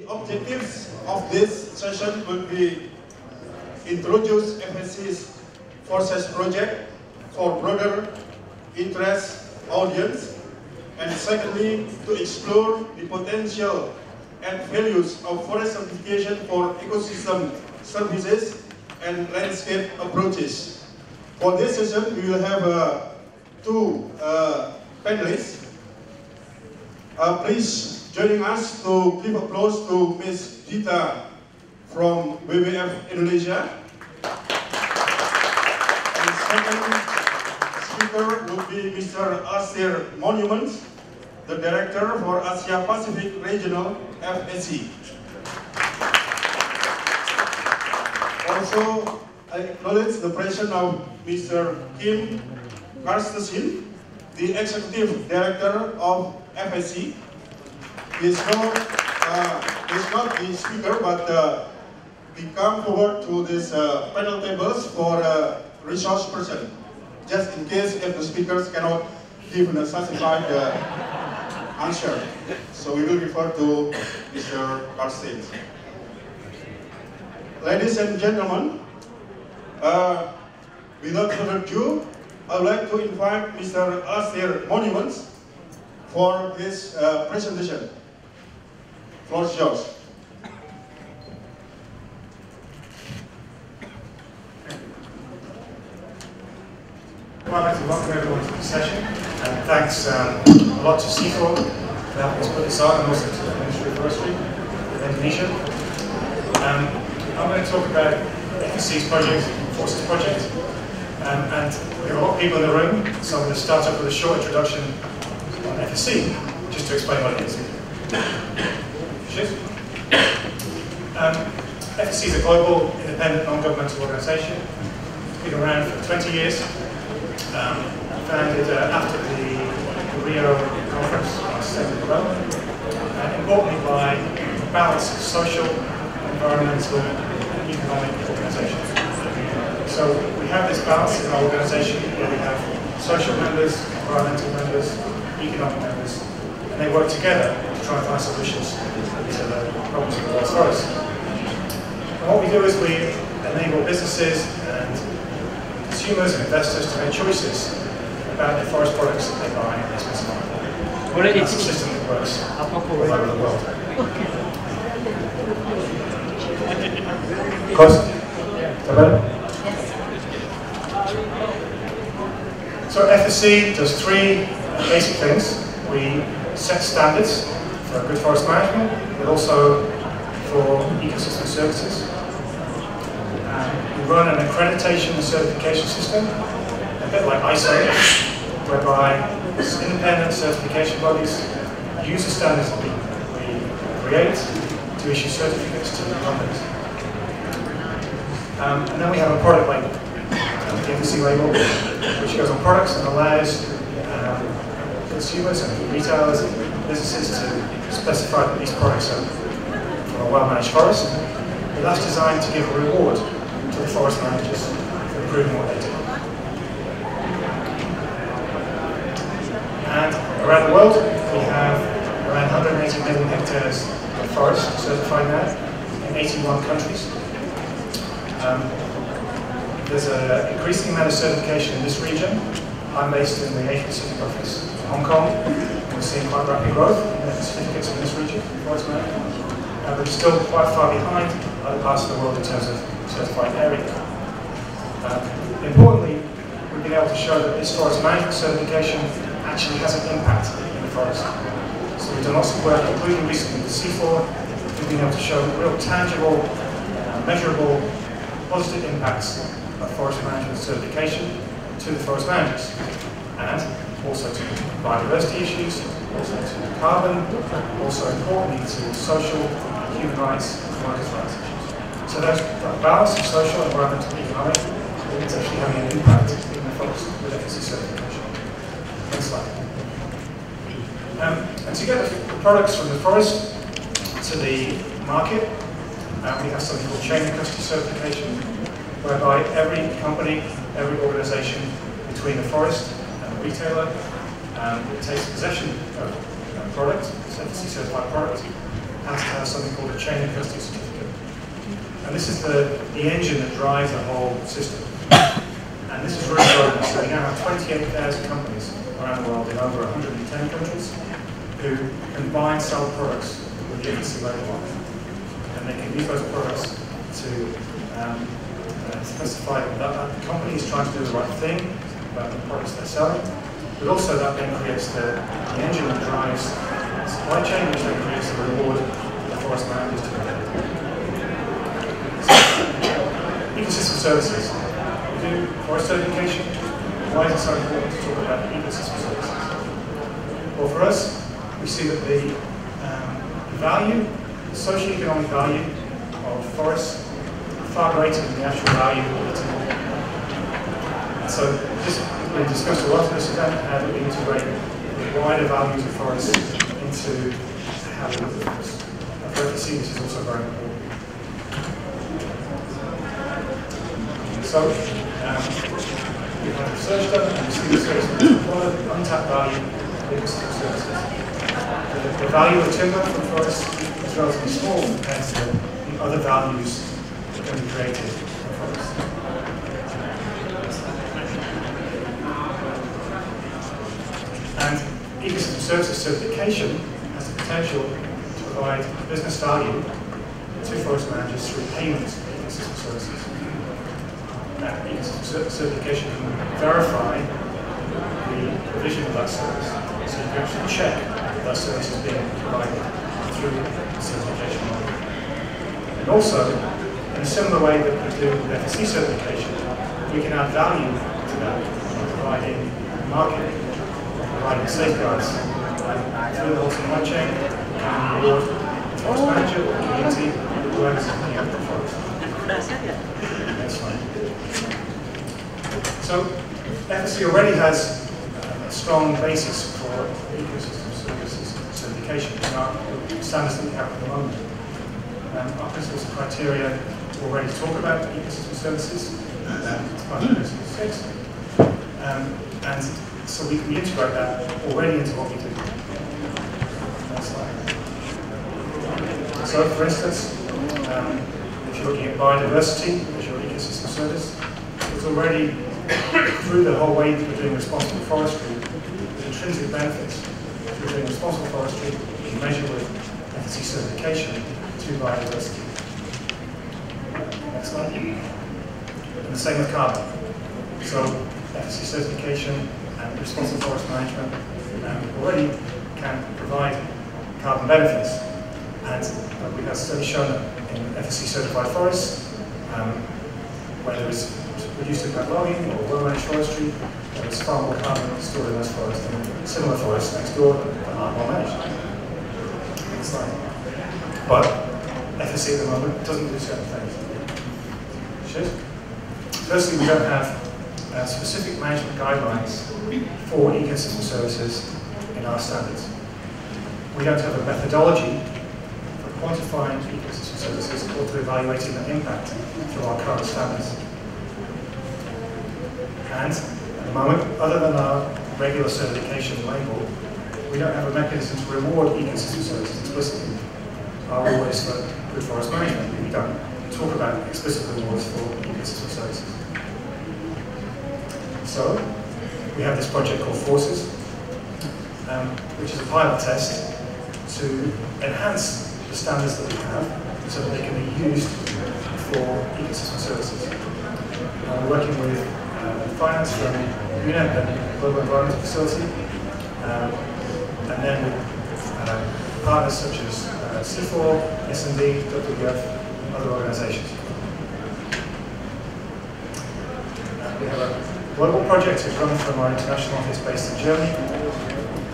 The objectives of this session will be introduce FSC's Forces project for broader interest audience, and secondly, to explore the potential and values of forest certification for ecosystem services and landscape approaches. For this session, we will have uh, two uh, panelists. Uh, please joining us to give applause to Ms. Dita from WWF Indonesia. And second speaker will be Mr. Asir Monuments, the Director for Asia Pacific Regional FSC. Also, I acknowledge the presence of Mr. Kim Carstensen, the Executive Director of FSC. Is not, uh, is not the speaker, but uh, we come forward to this uh, panel tables for a resource person, just in case if the speakers cannot give a satisfied uh, answer. So we will refer to Mr. Karsten. Ladies and gentlemen, uh, without further ado, I would like to invite Mr. Asir Monuments for his uh, presentation. Floor is yours. Well, I'd like to welcome everyone to the session, and thanks um, a lot to CIFOR for helping us put this on, and also to the Ministry of Forestry of Indonesia. Um, I'm going to talk about FSC's project, Forces Project, um, and we have a lot of people in the room, so I'm going to start off with a short introduction on FSC, just to explain what it is. Shoot. Um, FSC is a global, independent, non-governmental organisation. It's been around for 20 years um, founded uh, after the, the Rio conference on sustainable development, uh, importantly by a balance of social, environmental, and economic organisations. So we have this balance in our organisation where we have social members, environmental members, economic members, and they work together to try and find solutions to the uh, problems of the world's forests. And what we do is we enable businesses and consumers and investors to make choices about the forest products that they buy in this business market. Boleh That's a system that works Apa all over the world. Close. Is that better? So FSC does three basic things. We set standards for good forest management, but also for ecosystem services. Um, we run an accreditation and certification system, a bit like ISO, whereby independent certification bodies use the standards that we, we create to issue certificates to the companies. Um, and then we have a product label, uh, the FSC label, which goes on products and allows um, consumers and retailers and businesses to specify that these products are from a well-managed forest. But that's designed to give a reward to the forest managers for improving what they do. And around the world, we have around 180 million hectares of forest certified now in 81 countries. Um, there's an increasing amount of certification in this region. I'm based in the Asia Pacific office in Hong Kong. We're seeing quite rapid growth in the certificates in this region, forest management. Uh, but still quite far behind other parts of the world in terms of certified area. Um, importantly, we've been able to show that this forest management certification actually has an impact in the forest. So we've done lots of work, including recently with CIFOR, we've been able to show real tangible, uh, measurable, positive impacts of forest management certification to the forest managers, and also to biodiversity issues, also to carbon, also importantly to social, human rights, and workers' rights issues. So there's that balance of social, environmental, and economic is actually having an impact in the forest with FSC certification. Next slide. Um, and to get the products from the forest to the market, uh, we have something called chain of custody certification, whereby every company, every organization between the forest and the retailer um, takes possession of a product, FSC certified product, has to have something called a chain of custody certificate. And this is the, the engine that drives the whole system. And this is really growing. So we now have 28,000 companies around the world in over 110 countries who can buy and sell products with the FSC label on. And they can use those products to um, uh, specify that the company is trying to do the right thing about the products they're selling, but also that then creates the, the engine that drives the supply chain, which then creates the reward for the forest managers to get. Ecosystem services. We do forest certification. Why is it so important to talk about ecosystem services? Well, for us, we see that the um, value, the socio-economic value of forests far greater than the actual value of the timber. So this, we discussed a lot in this event how we integrate the wider values of forests into how we look at forests. And this is also very important. So, um, we've had research done, and we see this there's a lot of untapped value in services. The, the value of timber from forests is relatively small compared to the other values that can be created from forests. And ecosystem services certification has the potential to provide business value to forest managers through payments for ecosystem services. That ecosystem certification can verify the provision of that service. So you can actually check that that service is being provided through the certification model. And also, in a similar way that we do with FSC certification, we can add value to that by providing marketing, providing safeguards uh, through the whole supply chain, and reward the forest manager or community, whoever's looking at the forest. Next slide. So, FSC already has a strong basis for ecosystem services certification in our standards that we have at the moment. Um, our principles and criteria already talk about ecosystem services, um, it's part of Principle 6. Um, and so we, we integrate that already into what we do. Next slide. So, for instance, um, if you're looking at biodiversity as your ecosystem service, it's already through the whole way we're doing responsible forestry, the intrinsic benefits we're doing responsible forestry, we can measure with FSC certification to biodiversity. Next slide. And the same with carbon. So FSC certification responsible forest management um, already can provide carbon benefits. And uh, we have studies shown that in FSC certified forests, um, whether it's reduced impact logging or well-managed forestry, there's far more carbon stored in those forests than similar forests next door that aren't well managed. But FSC at the moment doesn't do certain things. Should. Firstly, we don't have uh, specific management guidelines for ecosystem services in our standards. We don't have a methodology for quantifying ecosystem services or to evaluating their impact through our current standards. And at the moment, other than our regular certification label, we don't have a mechanism to reward ecosystem services explicitly. Our reward is for good forest management. We don't talk about explicit rewards for ecosystem services. So, we have this project called Forces, um, which is a pilot test to enhance the standards that we have so that they can be used for ecosystem services. Uh, we're working with uh, finance from UNEP and Global Environmental Facility, um, and then with uh, partners such as uh, CIFOR, SNV, WWF, and other organizations. Uh, we have a global project which runs from our international office based in Germany,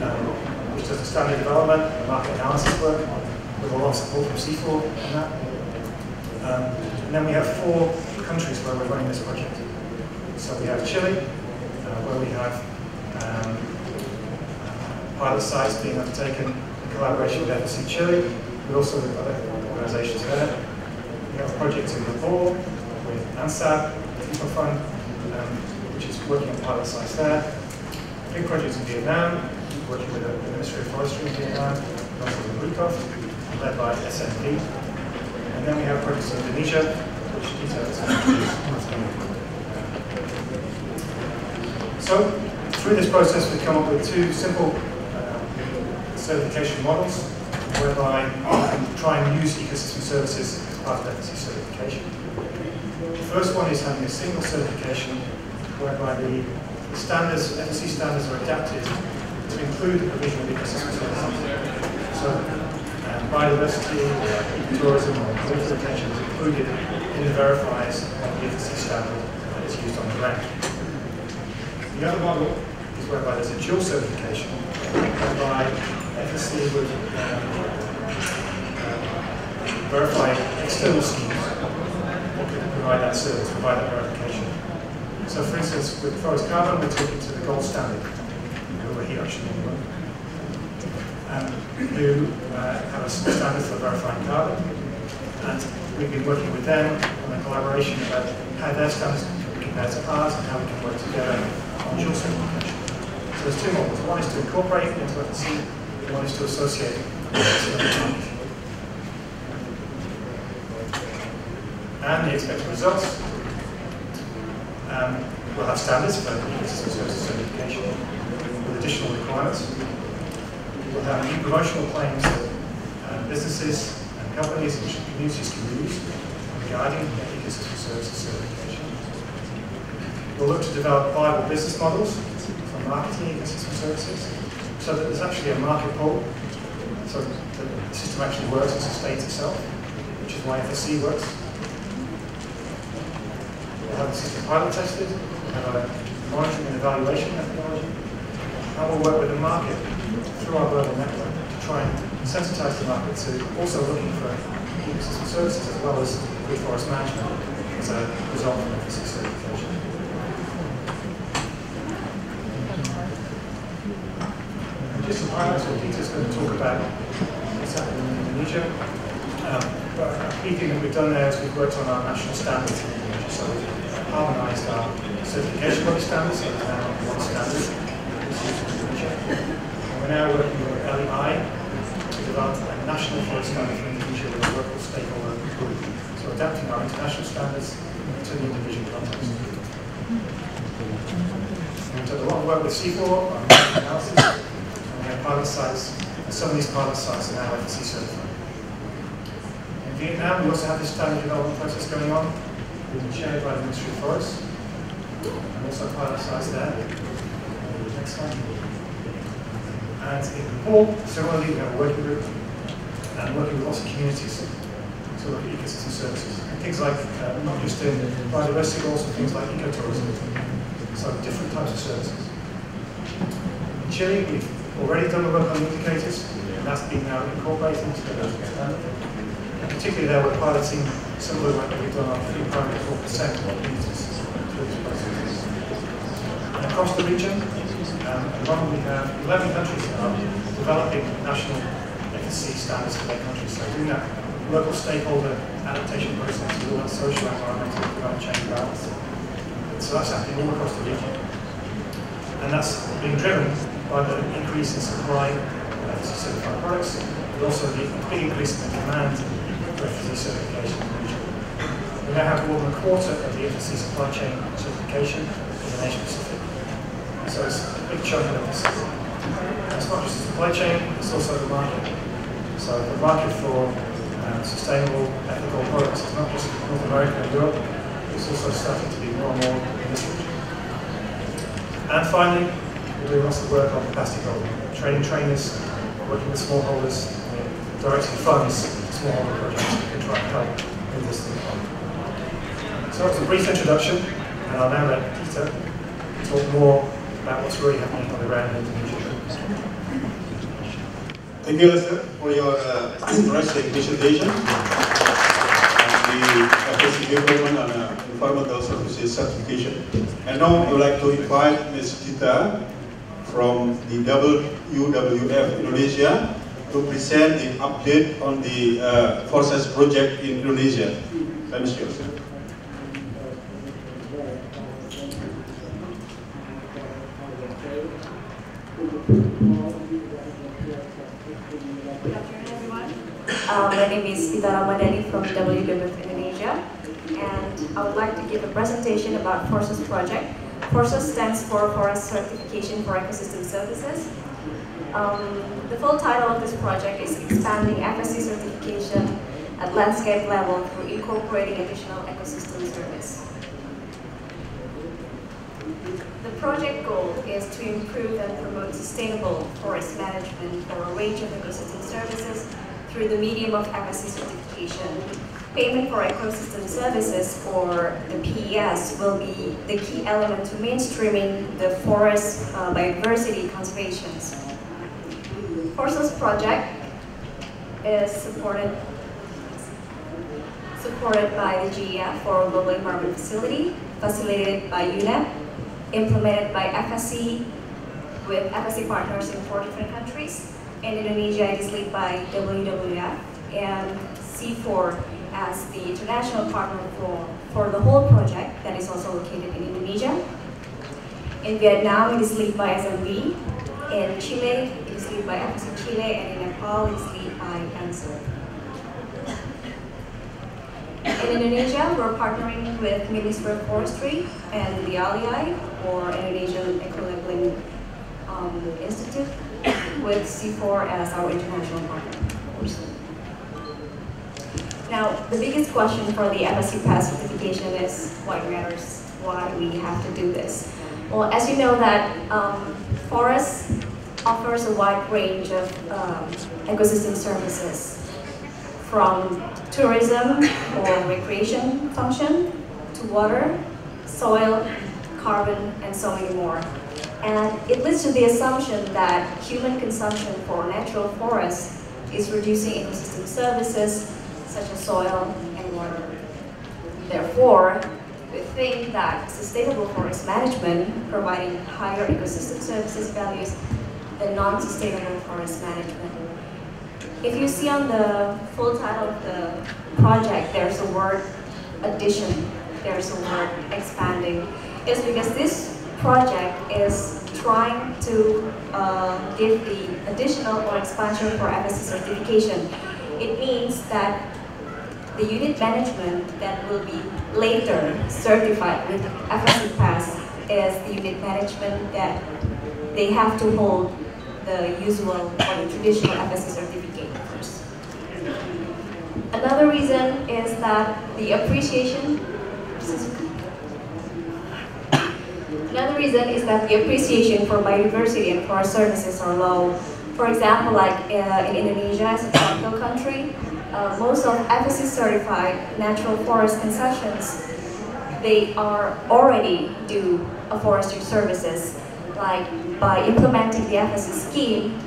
um, which does the standard development and market analysis work, with a lot of support from CIFOR on that. Um, and then we have four countries where we're running this project. So we have Chile, uh, where we have um, uh, pilot sites being undertaken in collaboration with FSC Chile. We also have other organizations there. We have a project in Nepal with ANSAB, the FIFA Fund, is working on pilot sites there. A big project in Vietnam, working with the Ministry of Forestry in Vietnam, also with led by SNV. And then we have projects in Indonesia, which Dita has introduced. So, through this process, we've come up with two simple uh, certification models, whereby you can try and use ecosystem services as part of FSC certification. The first one is having a single certification, whereby the standards, FSC standards are adapted to include the provision of ecosystem. So um, biodiversity, tourism, or political attention is included in the verifiers of the FSC standard that is used on the land. The other model is whereby there's a dual certification, whereby FSC would um, uh, verify external schemes that could provide that service, provide that verification. So for instance, with forest carbon, we're talking to the gold standard, who are here actually the um, who uh, have a standard for verifying carbon. And we've been working with them on a collaboration about how their standards compare to ours and how we can work together on dual certification. So there's two models. One is to incorporate into FSC, one is to associate and the expected results we'll have standards for ecosystem services certification with additional requirements. We'll have new promotional claims that uh, businesses and companies and communities can use regarding ecosystem services certification. We'll look to develop viable business models for marketing ecosystem services so that there's actually a market pull, so that the system actually works and sustains itself, which is why FSC works We'll have the system pilot tested, monitoring and evaluation methodology, and we'll work with the market through our global network to try and sensitize the market to also looking for ecosystem services as well as good forest management as a result from FSC certification. And just some highlights what Peter's going to talk about what's happening in Indonesia. Um, but a key thing that we've done there is we've worked on our national standards in Indonesia. So we've harmonized our certification body standards, so now one standard. And we're now working with LEI to develop a national forest standard for Indonesia with a local stakeholder group. So adapting our international standards to the Indonesian context. We've done a lot of work with CIFOR on analysis, and we have pilot sites, and some of these pilot sites are now FSC certified. In Vietnam, we also have this standard development process going on, being chaired by the Ministry of Forests. And also sites there. Next slide. And in Nepal, similarly, we have a working group and working with lots of communities to look at ecosystem services. And things like, uh, not just in biodiversity, but also things like ecotourism. So different types of services. In Chile, we've already done the work on the indicators, and that's been now incorporated into the standard. And particularly there, we're piloting some of the work that we've done on free primary 4% of users through this process. And across the region, um, at the we have 11 countries are developing national FSC standards for their countries. So doing that local stakeholder adaptation process with all that social, environmental, climate change balance. So that's happening all across the region. And that's being driven by the increase in supply of FSC certified products, but also the big increase in the demand for FSC certification in the region. we now have more than a quarter of the FSC supply chain certification in the Pacific. So it's a big chunk of this. It's not just the supply chain, it's also the market. So the market for um, sustainable, ethical products is not just North America and Europe, it's also starting to be more and more in this region. And finally, we're doing lots of work on capacity building, training trainers, working with smallholders, directing funds to smallholder projects to can try and help with this thing. So that's a brief introduction, and I'll now let Peter talk more about what's really happening on the ground in Indonesia. Thank you, Lester, for your uh, interesting presentation on the FSC development and environmental services certification. And now I would like to invite Ms. Dita from the WWF Indonesia to present the update on the uh, Forces project in Indonesia. Thank you. Good afternoon, everyone. Uh, my name Ramadhani from WWF Indonesia, and I would like to give a presentation about FORCES project. FORCES stands for Forest Certification for Ecosystem Services. Um, the full title of this project is Expanding FSC Certification at Landscape Level through Incorporating Additional Ecosystem Service. The project goal is to improve and promote sustainable forest management for a range of ecosystem services through the medium of FSC certification. Payment for ecosystem services, or the PES, will be the key element to mainstreaming the forest uh, biodiversity conservations. FORCES project is supported supported by the GEF or Global Environment Facility, facilitated by UNEP, implemented by FSC with FSC partners in four different countries. In Indonesia, it is led by WWF and CIFOR as the international partner for, for the whole project that is also located in Indonesia. In Vietnam, it is led by SNV. In Chile, it is led by FSC Chile, and in Nepal, it is led by ANSAB. In Indonesia, we're partnering with Ministry of Forestry and the LEI, or Indonesian Eco-Labeling um, Institute, with CIFOR as our international partner. Now, the biggest question for the FSC PES certification is what matters, why we have to do this. Well, as you know that um, forest offers a wide range of um, ecosystem services from tourism or recreation function to water, soil, carbon, and so many more. And it leads to the assumption that human consumption for natural forests is reducing ecosystem services such as soil and water. Therefore, we think that sustainable forest management providing higher ecosystem services values than non-sustainable forest management. If you see on the full title of the project, there's a word addition, there's a word expanding. It's because this project is trying to uh, give the additional or expansion for FSC certification. It means that the unit management that will be later certified with FSC PES is the unit management that they have to hold the usual or the traditional FSC certificate first. Another reason is that the appreciation Another reason is that the appreciation for biodiversity and forest services are low. For example, like uh, in Indonesia, as a tropical country, uh, most of FSC certified natural forest concessions, they are already do a forestry services. Like by implementing the FSC scheme,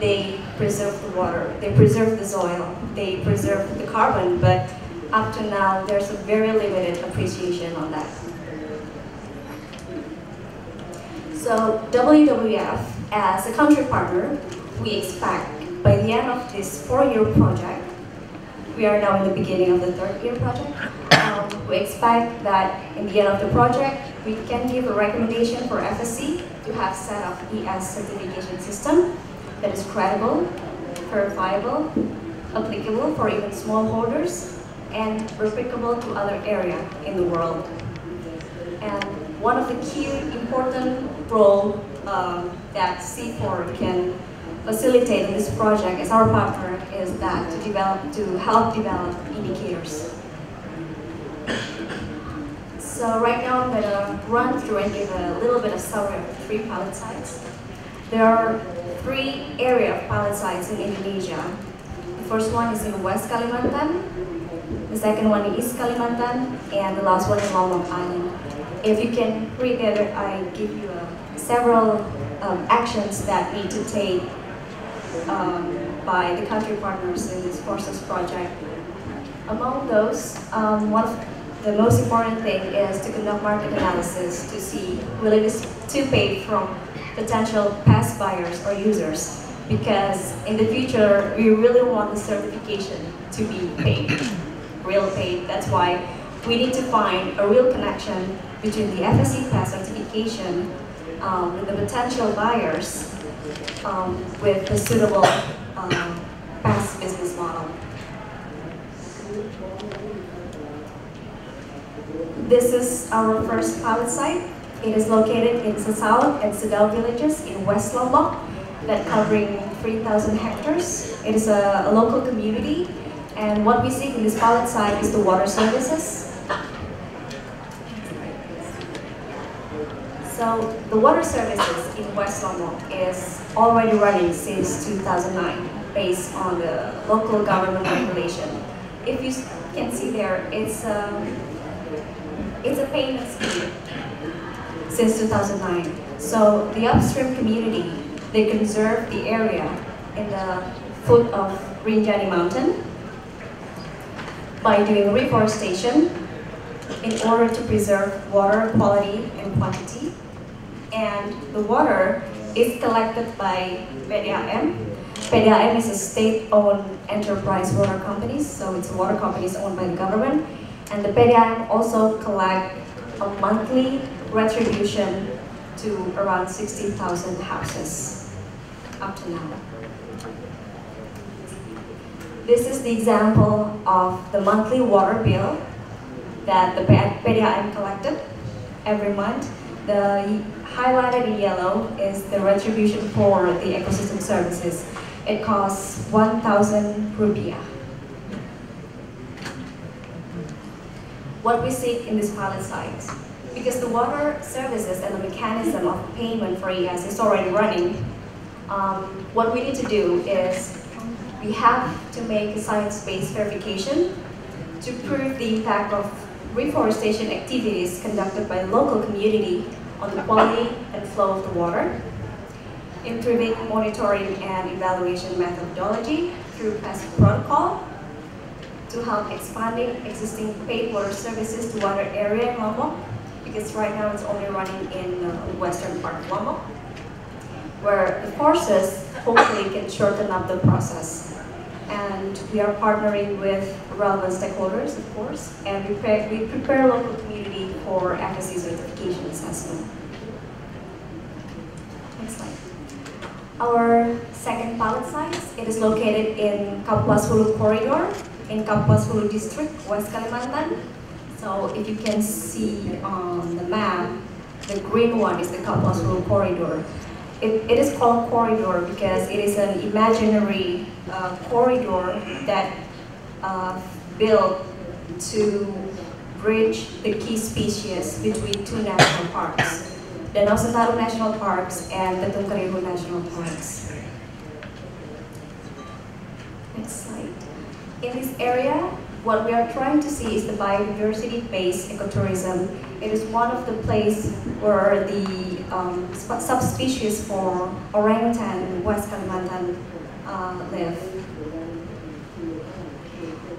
they preserve the water, they preserve the soil, they preserve the carbon, but up to now, there's a very limited appreciation on that. So WWF, as a country partner, we expect by the end of this four-year project, we are now in the beginning of the third year project. Um, we expect that in the end of the project, we can give a recommendation for FSC to have set up ES certification system that is credible, verifiable, applicable for even smallholders, and replicable to other area in the world. And one of the key important role um, that CIFOR can facilitate in this project as our partner is that to develop, to help develop indicators. So right now I'm going to run through and give a little bit of summary of three pilot sites. There are three area of pilot sites in Indonesia. The first one is in West Kalimantan, the second one in East Kalimantan, and the last one in Lombok Island. If you can read there, I give you uh, several um, actions that need to take um, by the country partners in this FORCES project. Among those, um, one of the most important thing is to conduct market analysis to see willingness to pay from potential PES buyers or users. Because in the future, we really want the certification to be paid, real paid. That's why we need to find a real connection between the FSC PES certification um, with the potential buyers um, with a suitable um, PES business model. This is our first pilot site. It is located in Sesaot and Sedau villages in West Lombok that covering 3,000 hectares. It is a, a local community and what we see in this pilot site is the water services, So the water services in West Lombok is already running since 2009 based on the local government regulation. If you can see there, it's, um, it's a payment scheme since 2009. So the upstream community, they conserve the area in the foot of Rinjani Mountain by doing reforestation in order to preserve water quality and quantity. And the water is collected by PDAM. PDAM is a state-owned enterprise water company, so it's a water companies owned by the government. And the PDAM also collect a monthly retribution to around 60,000 houses up to now. This is the example of the monthly water bill that the PDAM collected every month. The highlighted in yellow is the retribution for the ecosystem services. It costs 1,000 rupiah. What we seek in this pilot site, because the water services and the mechanism of payment for ES is already running, um, what we need to do is we have to make a science-based verification to prove the impact of reforestation activities conducted by local community on the quality and flow of the water, improving monitoring and evaluation methodology through PES protocol to help expanding existing paid water services to water area in Lombok, because right now it's only running in uh, western part of Lombok, where the forces hopefully can shorten up the process. And we are partnering with relevant stakeholders, of course, and we, pre we prepare local community for FSC certification assessment. Next slide. Our second pilot site, it is located in Kapuas Hulu Corridor in Kapuas Hulu District, West Kalimantan. So if you can see on the map, the green one is the Kapuas Hulu Corridor. It, it is called corridor because it is an imaginary uh, corridor that uh, built to bridge the key species between two national parks, the Sentarum National Parks and Betung Kerihun National Parks. Next slide. In this area, what we are trying to see is the biodiversity-based ecotourism. It is one of the places where the um, subspecies for orangutan in West Kalimantan uh, live.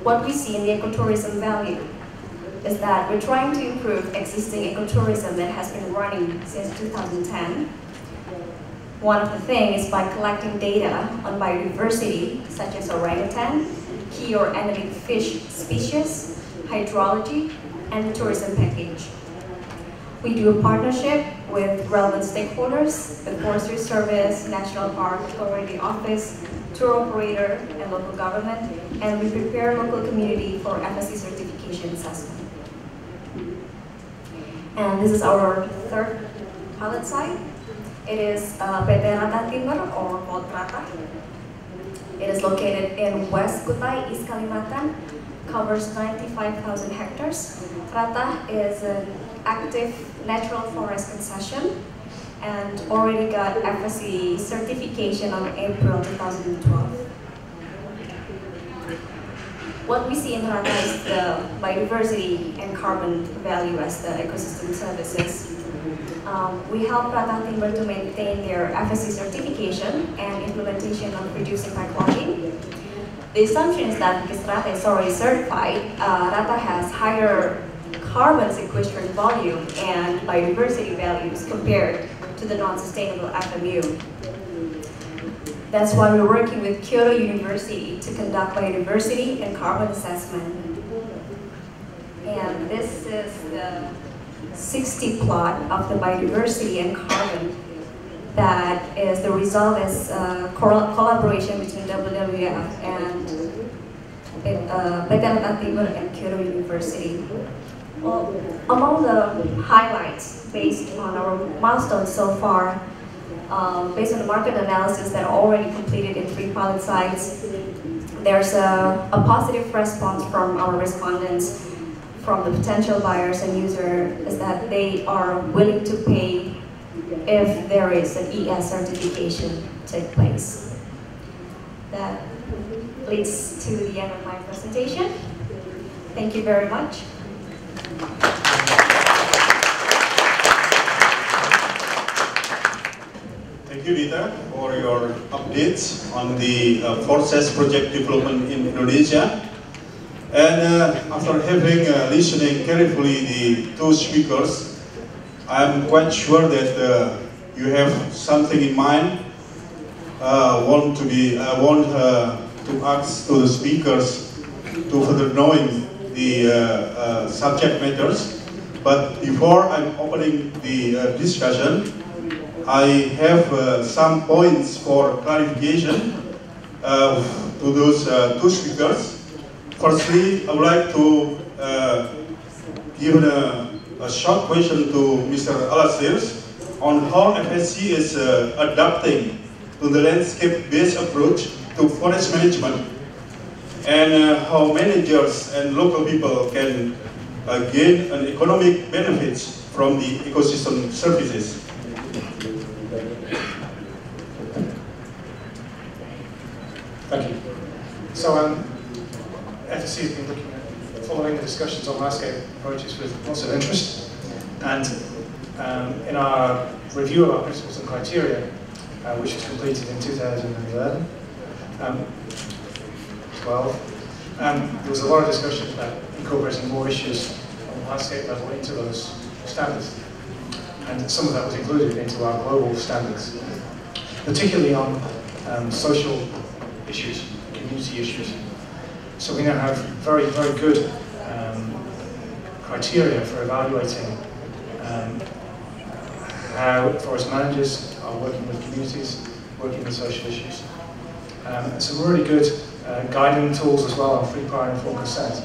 What we see in the ecotourism value is that we're trying to improve existing ecotourism that has been running since 2010. One of the things is by collecting data on biodiversity, such as orangutan, key or endemic fish species, hydrology, and tourism package. We do a partnership with relevant stakeholders, the Forestry Service, National Park Authority Office, tour operator, and local government, and we prepare local community for FSC certification assessment. And this is our third pilot site. It is uh, PT Ratah Timber, or called Ratah. It is located in West Kutai, East Kalimantan, covers 95,000 hectares. Ratah is an active natural forest concession and already got FSC certification on April 2012. What we see in Ratah is the biodiversity and carbon value as the ecosystem services. Um, we help Ratah Timber to maintain their FSC certification and implementation of reduced impact logging. The assumption is that because Ratah is already certified, uh, Ratah has higher carbon sequestration volume and biodiversity values compared to the non-sustainable FMU. That's why we're working with Kyoto University to conduct biodiversity and carbon assessment. And this is the 60 plot of the biodiversity and carbon that is the result is uh, collaboration between WWF and uh, Veteran and Kyoto University. Well, among the highlights based on our milestones so far, um, based on the market analysis that are already completed in three pilot sites, there's a, a positive response from our respondents from the potential buyers and users is that they are willing to pay if there is an ES certification take place. That leads to the end of my presentation. Thank you very much. Thank you, Dita, for your updates on the uh, Forces project development in Indonesia. And uh, after having uh, listening carefully the two speakers, I'm quite sure that uh, you have something in mind. Uh, want to be, I want uh, to ask to the speakers to further knowing the uh, subject matters. But before I'm opening the discussion, I have uh, some points for clarification uh, to those uh, two speakers. Firstly, I would like to give a, a short question to Mr. Alasirs on how FSC is uh, adapting to the landscape-based approach to forest management and uh, how managers and local people can uh, gain an economic benefits from the ecosystem services. Thank you. So, um, FSC has been looking at following the discussions on landscape approaches with lots of interest. And um, in our review of our principles and criteria, uh, which was completed in 2011, um, 12, um, there was a lot of discussion about incorporating more issues on the landscape level into those standards. And some of that was included into our global standards, particularly on um, social issues, community issues. So we now have very, very good um, criteria for evaluating um, how forest managers are working with communities, working with social issues. Um, some really good uh, guiding tools as well on free prior and informed consent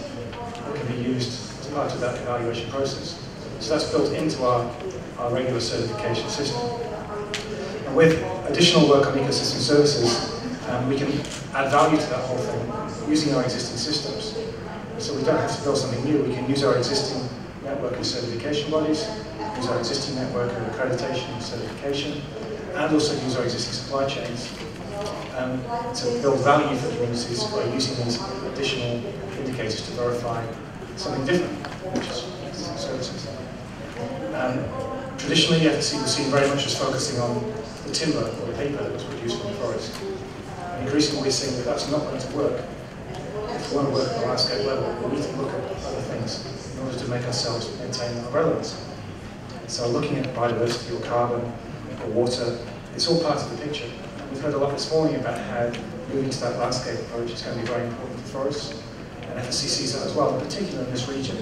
that can be used as part of that evaluation process. So that's built into our, our regular certification system. And with additional work on ecosystem services, um, we can add value to that whole thing using our existing systems. So we don't have to build something new, we can use our existing network of certification bodies, use our existing network of accreditation and certification, and also use our existing supply chains um, to build value for communities by using these additional indicators to verify something different, which is services. Um, traditionally, FSC was seen very much as focusing on the timber or the paper that was produced from the forest. Increasingly seeing that that's not going to work. If we want to work at the landscape level, we need to look at other things in order to make ourselves maintain our relevance. So looking at biodiversity or carbon or water, it's all part of the picture. We've heard a lot this morning about how moving to that landscape approach is going to be very important for forests. And FSC sees that as well, in particular in this region.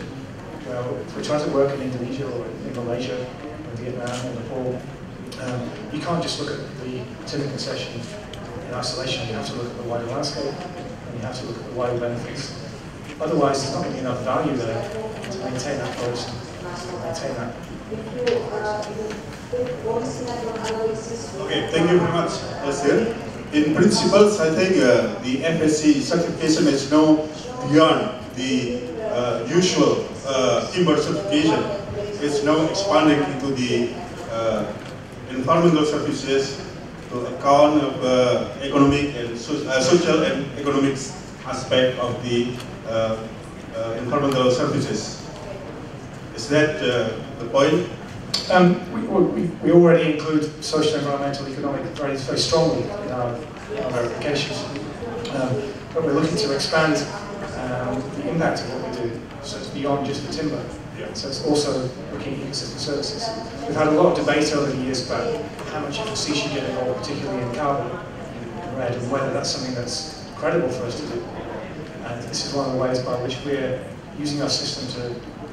Well, if we're trying to work in Indonesia or in Malaysia, or Vietnam or Nepal, um, you can't just look at the timber concession in isolation. You have to look at the wider landscape, and you have to look at the wider benefits. Otherwise, there's not going to be enough value there to maintain that forest, to maintain that. Okay, thank you very much, Alsir. In principles, I think uh, the FSC certification is now beyond the uh, usual uh, timber certification. It's now expanding into the uh, environmental services to account of uh, economic and so, uh, social and economic aspect of the uh, uh, environmental services. Is that uh, the point? Um, we, we, we already include social, environmental, economic very, very strongly in our, our verifications. Um, but we're looking to expand um, the impact of what we do, so it's beyond just the timber. Yeah. So it's also looking at ecosystem services. We've had a lot of debate over the years about how much FSC should get involved, particularly in carbon, in REDD, and whether that's something that's credible for us to do. And this is one of the ways by which we're using our system to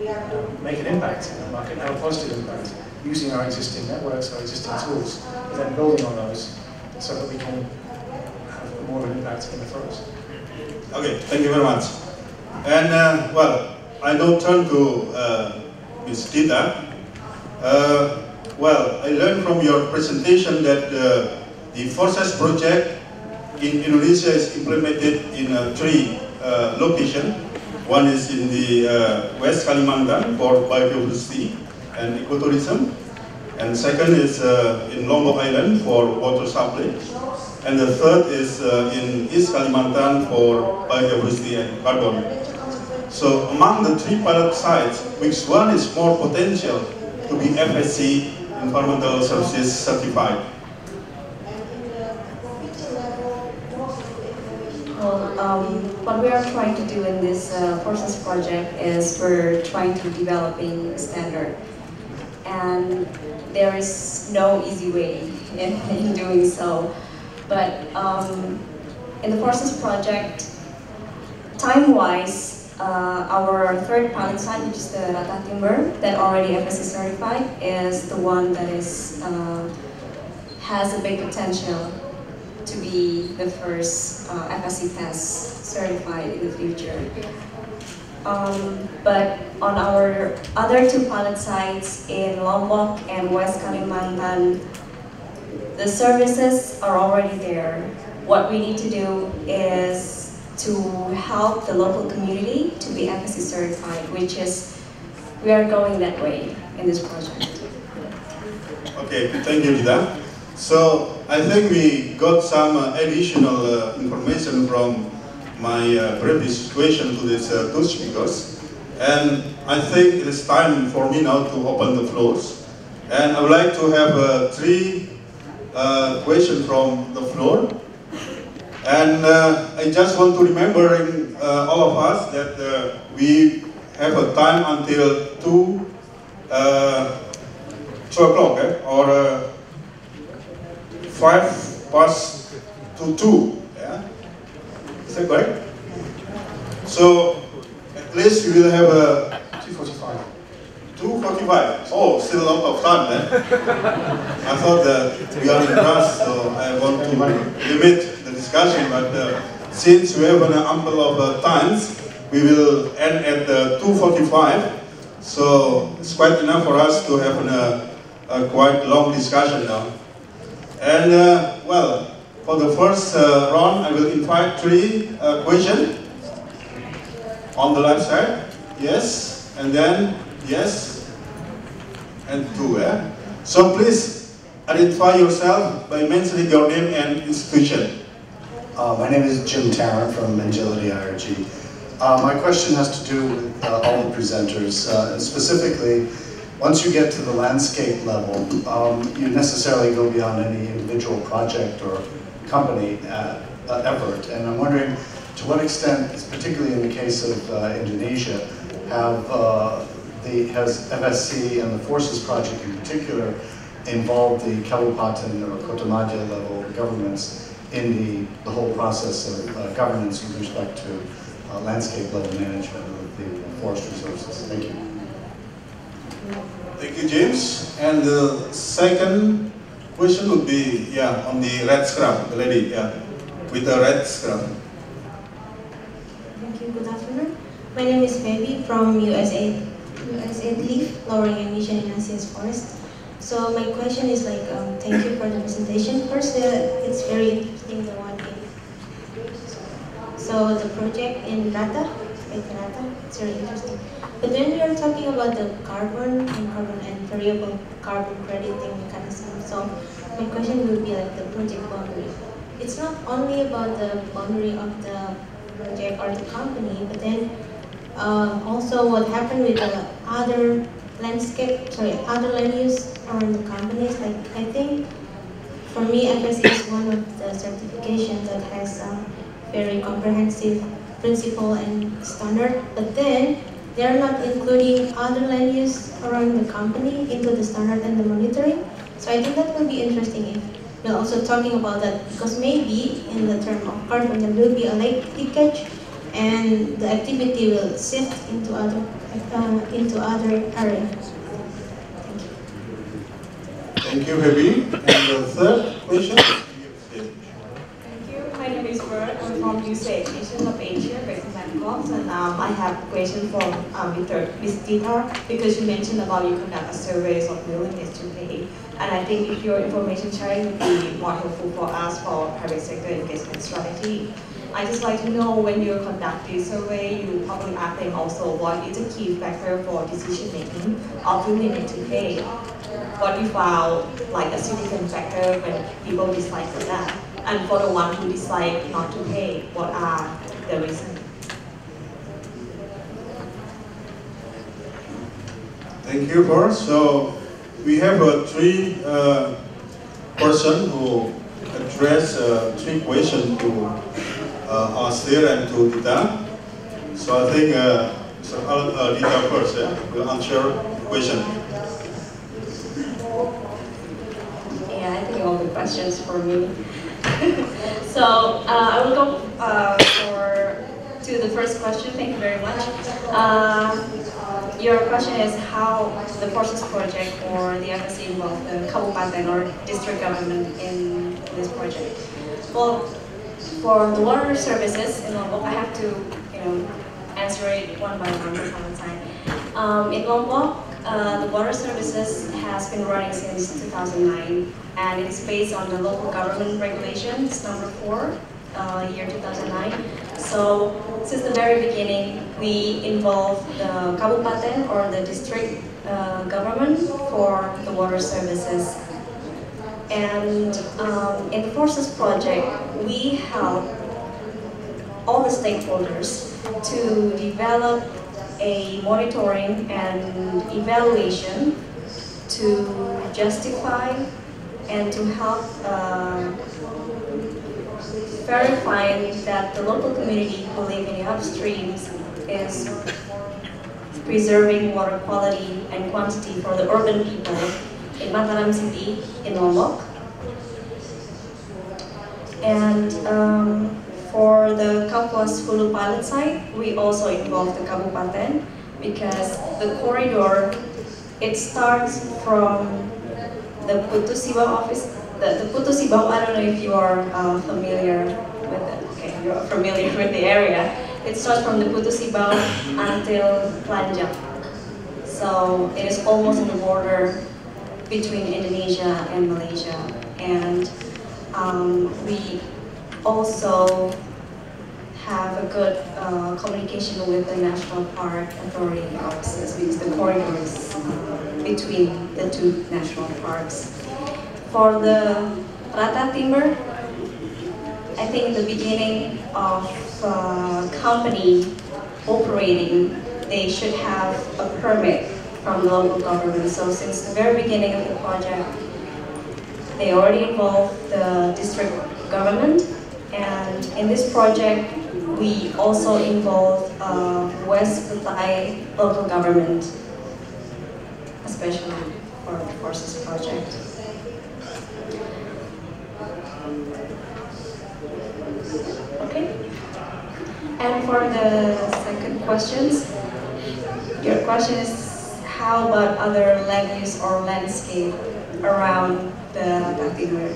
um, make an impact in the market, have a positive impact, using our existing networks, our existing tools, and then building on those so that we can have more of an impact in the forest. Okay, thank you very much. And uh, well, I now turn to uh, Ms. Dita. Uh, well, I learned from your presentation that uh, the Forces project in Indonesia is implemented in uh, three uh, locations. One is in the uh, West Kalimantan for biodiversity and ecotourism. And second is uh, in Lombok Island for water supply. And the third is in East Kalimantan for biodiversity and carbon. So among the three pilot sites, which one is more potential to be FSC Environmental Services certified? Well, um, what we are trying to do in this uh, Forces project is we're trying to developing a standard. And there is no easy way in, in doing so. But um, in the Forces project, time-wise, uh, our third pilot site, which is the Ratah Timber, that already FSC certified, is the one that is uh, has a big potential to be the first uh, FSC test certified in the future. Um, but on our other two pilot sites in Lombok and West Kalimantan, the services are already there. What we need to do is to help the local community to be FSC certified, which is, we are going that way in this project. Okay, thank you, Dita. So I think we got some uh, additional uh, information from my uh, previous situation to these uh, two speakers. And I think it is time for me now to open the floors. And I would like to have uh, three uh, questions from the floor. And uh, I just want to remember in, uh, all of us that uh, we have a time until 2, uh, 2 o'clock eh? or uh, 5 past to 2. Yeah? Is that correct? So at least we will have a 2.45. 2.45. Oh, still a lot of time then. I thought that we are in class, so I want to limit discussion, but uh, since we have an ample of uh, times, we will end at uh, 2.45. So it's quite enough for us to have an, uh, a quite long discussion now. And uh, well, for the first uh, round, I will invite three uh, questions on the left side. Yes, and then yes, and two. Yeah? So please identify yourself by mentioning your name and institution. Uh, my name is Jim Tarrant from Engility IRG. Uh, my question has to do with uh, all the presenters, uh, specifically, once you get to the landscape level, um, you necessarily go beyond any individual project or company uh, uh, effort. And I'm wondering, to what extent, particularly in the case of Indonesia, have the has FSC and the Forces Project in particular involved the Kabupaten or Kota Madya level governments in the, the whole process of uh, governance with respect to uh, landscape level management of the forest resources. Thank you. Thank you, James. And the second question would be, yeah, on the red scrub, the lady, yeah, with the red scrub. Thank you. Good afternoon. My name is Baby from USA, USA Leaf, Lowering Emission in ASEAN's Forest. So my question is like, um, thank you for the presentation. First, uh, it's very interesting, the one in, so the project in Ratah, in Ratah, it's very interesting. But then you're talking about the carbon and carbon and variable carbon crediting mechanism. So my question would be like the project boundary. It's not only about the boundary of the project or the company, but then um, also what happened with the other landscape, sorry, other land use around the companies. Like I think for me, FSC is one of the certifications that has a very comprehensive principle and standard. But then they're not including other land use around the company into the standard and the monitoring. So I think that will be interesting if we're also talking about that because maybe in the term of carbon there will be a lake leakage and the activity will shift into other uh, into other areas. Thank you. Thank you, And the third question? Thank you. My name is Bert. I'm from USAID, Nation of Asia, based in Bangkok. And um, I have a question for um, Mr. Ms. Dita, because you mentioned about you conduct a survey of willingness to pay. And I think if your information sharing would be more helpful for us for private sector engagement strategy. I just like to know when you conduct this survey, you probably ask them also what is the key factor for decision making of willingness to pay. What you found like a significant factor when people decide for that. And for the one who decide not to pay, what are the reasons? Thank you, Forrest. So we have uh, three uh, person who address uh, three questions to uh, here and to Dita. So I think uh, so, uh, Dita first yeah, will answer the question. Yeah, I think all the questions for me. so uh, I will go uh, for to the first question. Thank you very much. Uh, your question is how the Forces Project or the FSC involved the Kabupaten or district government in this project. Well, for the water services in Lombok, I have to you know answer it one by one, at a time. Um, in Lombok, uh, the water services has been running since 2009 and it's based on the local government regulations number 4 uh, year 2009 so since the very beginning we involved the kabupaten or the district uh, government for the water services and um, in the forces project we help all the stakeholders to develop a monitoring and evaluation to justify and to help uh, verify that the local community who live in the upstreams is preserving water quality and quantity for the urban people in Mataram City in Lombok. And um, for the Kapuas Hulu pilot site, we also involve the Kabupaten because the corridor, it starts from the Putussibau, the, the I don't know if you are uh, familiar with it, okay, you're familiar with the area. It starts from the Putu until Planjang. So it is almost on the border between Indonesia and Malaysia. And um, we also have a good uh, communication with the National Park Authority offices because the corridors uh, between the two national parks. For the Ratah Timber, I think the beginning of uh, company operating, they should have a permit from local government. So since the very beginning of the project, they already involved the district government. And in this project, we also involve uh, West Kutai local government, especially for the Forces project. Okay. And for the second questions, your question is how about other land use or landscape around the Tatimur?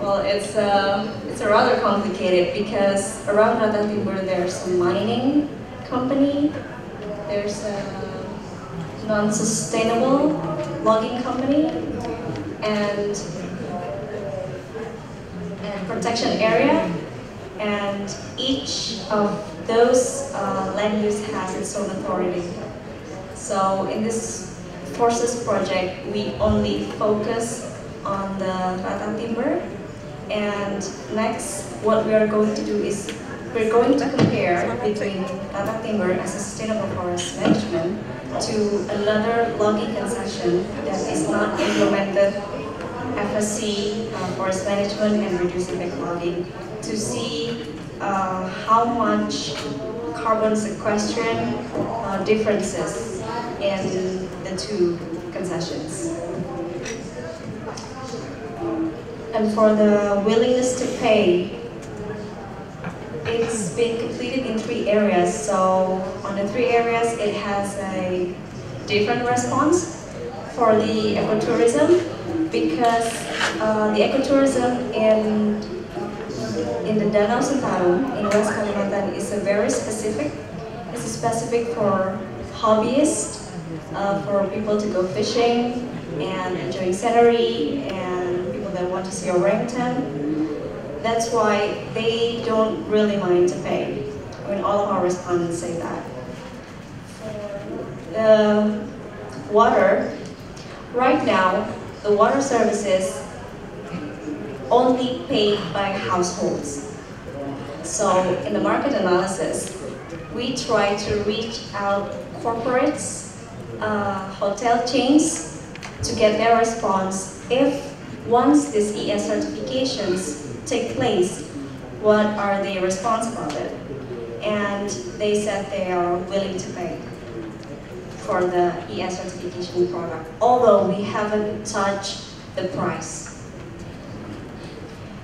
Well, it's a, it's a rather complicated because around Ratah Timur there's a mining company, there's a non-sustainable logging company, and, and protection area, and each of those uh, land use has its own authority. So in this Forces project, we only focus on the Ratah Timber. And next, what we are going to do is we're going to compare between Ratah Timber as a sustainable forest management to another logging concession that is not implemented FSC uh, forest management and reduced impact logging to see uh, how much carbon sequestration uh, differences in the two concessions. And for the willingness to pay, it's been completed in three areas. So on the three areas, it has a different response. For the ecotourism, because uh, the ecotourism in in the Danau Sentarum in West Kalimantan is a very specific. It's specific for hobbyists, uh, for people to go fishing and enjoying scenery, and people that want to see orangutan. That's why they don't really mind to pay. I mean, all of our respondents say that. The water, right now, the water services only paid by households. So in the market analysis, we try to reach out corporates, uh, hotel chains to get their response if once these ES certifications take place, what are the response about it? And they said they are willing to pay for the ES certification product, although we haven't touched the price.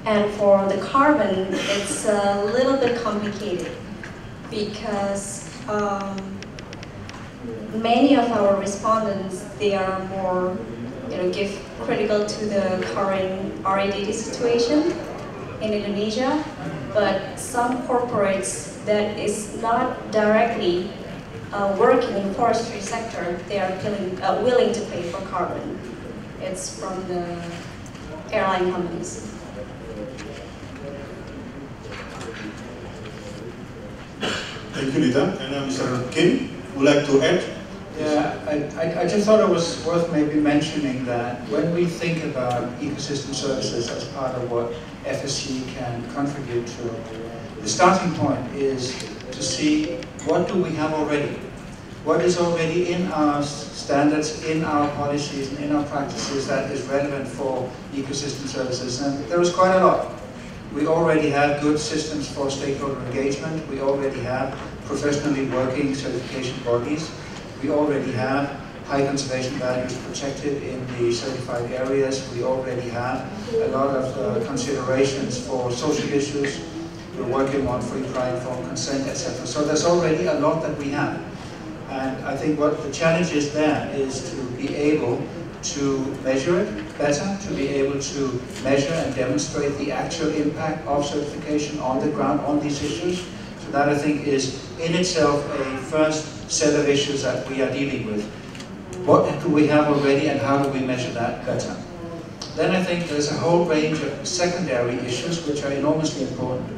And for the carbon, it's a little bit complicated because um, many of our respondents, they are more, you know, give critical to the current REDD situation in Indonesia, but some corporates that is not directly uh, working in forestry sector, they are killing, uh, willing to pay for carbon. It's from the airline companies. Thank you, Dita. And uh, Mr. Kim would like to add? Yeah, I, I just thought it was worth maybe mentioning that when we think about ecosystem services as part of what FSC can contribute to, the starting point is to see what do we have already? What is already in our standards, in our policies, and in our practices that is relevant for ecosystem services? And there is quite a lot. We already have good systems for stakeholder engagement. We already have professionally working certification bodies. We already have high conservation values protected in the certified areas. We already have a lot of uh, considerations for social issues. We're working on free, prior, informed consent, etc. So there's already a lot that we have. And I think what the challenge is there is to be able to measure it better, to be able to measure and demonstrate the actual impact of certification on the ground on these issues. So that I think is in itself a first set of issues that we are dealing with. What do we have already and how do we measure that better? Then I think there's a whole range of secondary issues which are enormously important.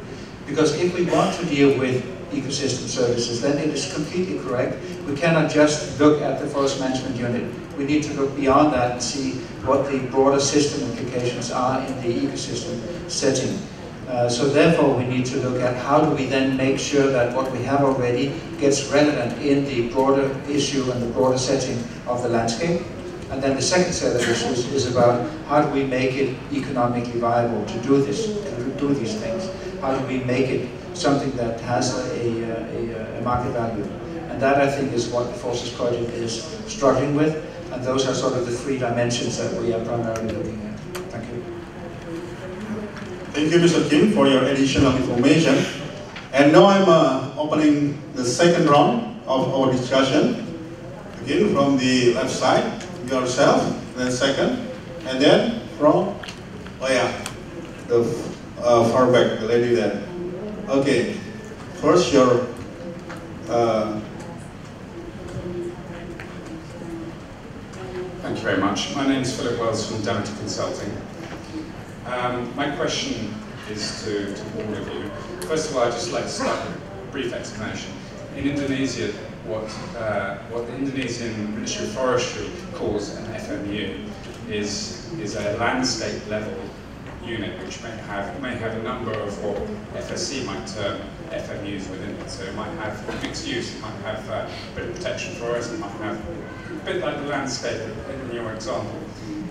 Because if we want to deal with ecosystem services, then it is completely correct. We cannot just look at the forest management unit. We need to look beyond that and see what the broader system implications are in the ecosystem setting. Uh, so therefore we need to look at how do we then make sure that what we have already gets relevant in the broader issue and the broader setting of the landscape. And then the second set of issues is about how do we make it economically viable to do this, to do these things. How do we make it something that has a, a, a market value. And that I think is what the Forces Project is struggling with. And those are sort of the three dimensions that we are primarily looking at. Thank you. Mr. Kim, for your additional information. And now I'm uh, opening the second round of our discussion. Again, from the left side, yourself, then second, and then from, oh yeah, the uh, far back, the lady there. Okay, first your uh, Thank you very much. My name is Philip Wells from Demeter Consulting. Um, my question is to, to all of you. First of all, I'd just like to start with a brief explanation. In Indonesia, what, uh, what the Indonesian Ministry of Forestry calls an FMU is, is a landscape level unit, which may have, may have a number of what FSC might term FMUs within it. So it might have mixed use, it might have uh, bit of protection for us, it might have a bit like the landscape in your example.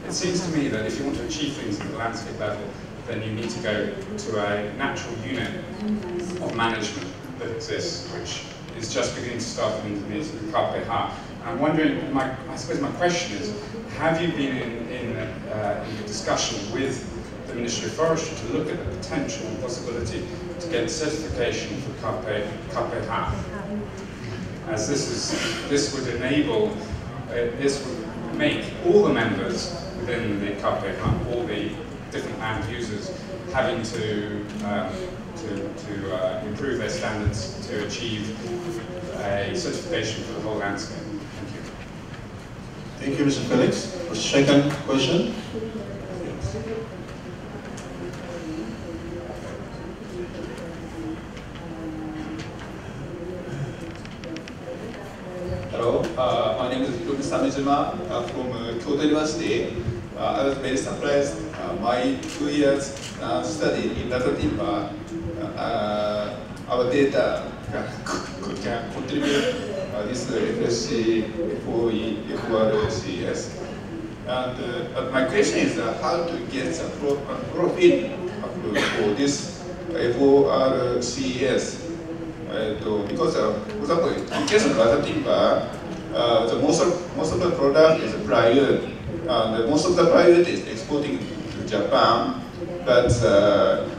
It seems to me that if you want to achieve things at the landscape level, then you need to go to a natural unit of management that exists, which is just beginning to start in Indonesia, KPH. I'm wondering, my, I suppose my question is, have you been in, in, uh, in discussion with the Ministry of Forestry to look at the potential and possibility to get certification for Carpe, KPH. As this is, this would enable, uh, this would make all the members within the KPH, all the different land users having to um, to, to uh, improve their standards to achieve a certification for the whole landscape. Thank you. Thank you, Mr. Felix. For Second question. Hello, uh, my name is Hiromi Samejima uh, from uh, Kyoto University. Uh, I was very surprised. Uh, my two years uh, study in uh, our data can, contribute this FSC, FOE, FRCS. And uh, my question is how to get uh, profit for this FORCS. Uh, because, uh, for example, in case of Ratah Timber, uh, the most of, most of the product is private. And most of the private is exporting to Japan, but uh,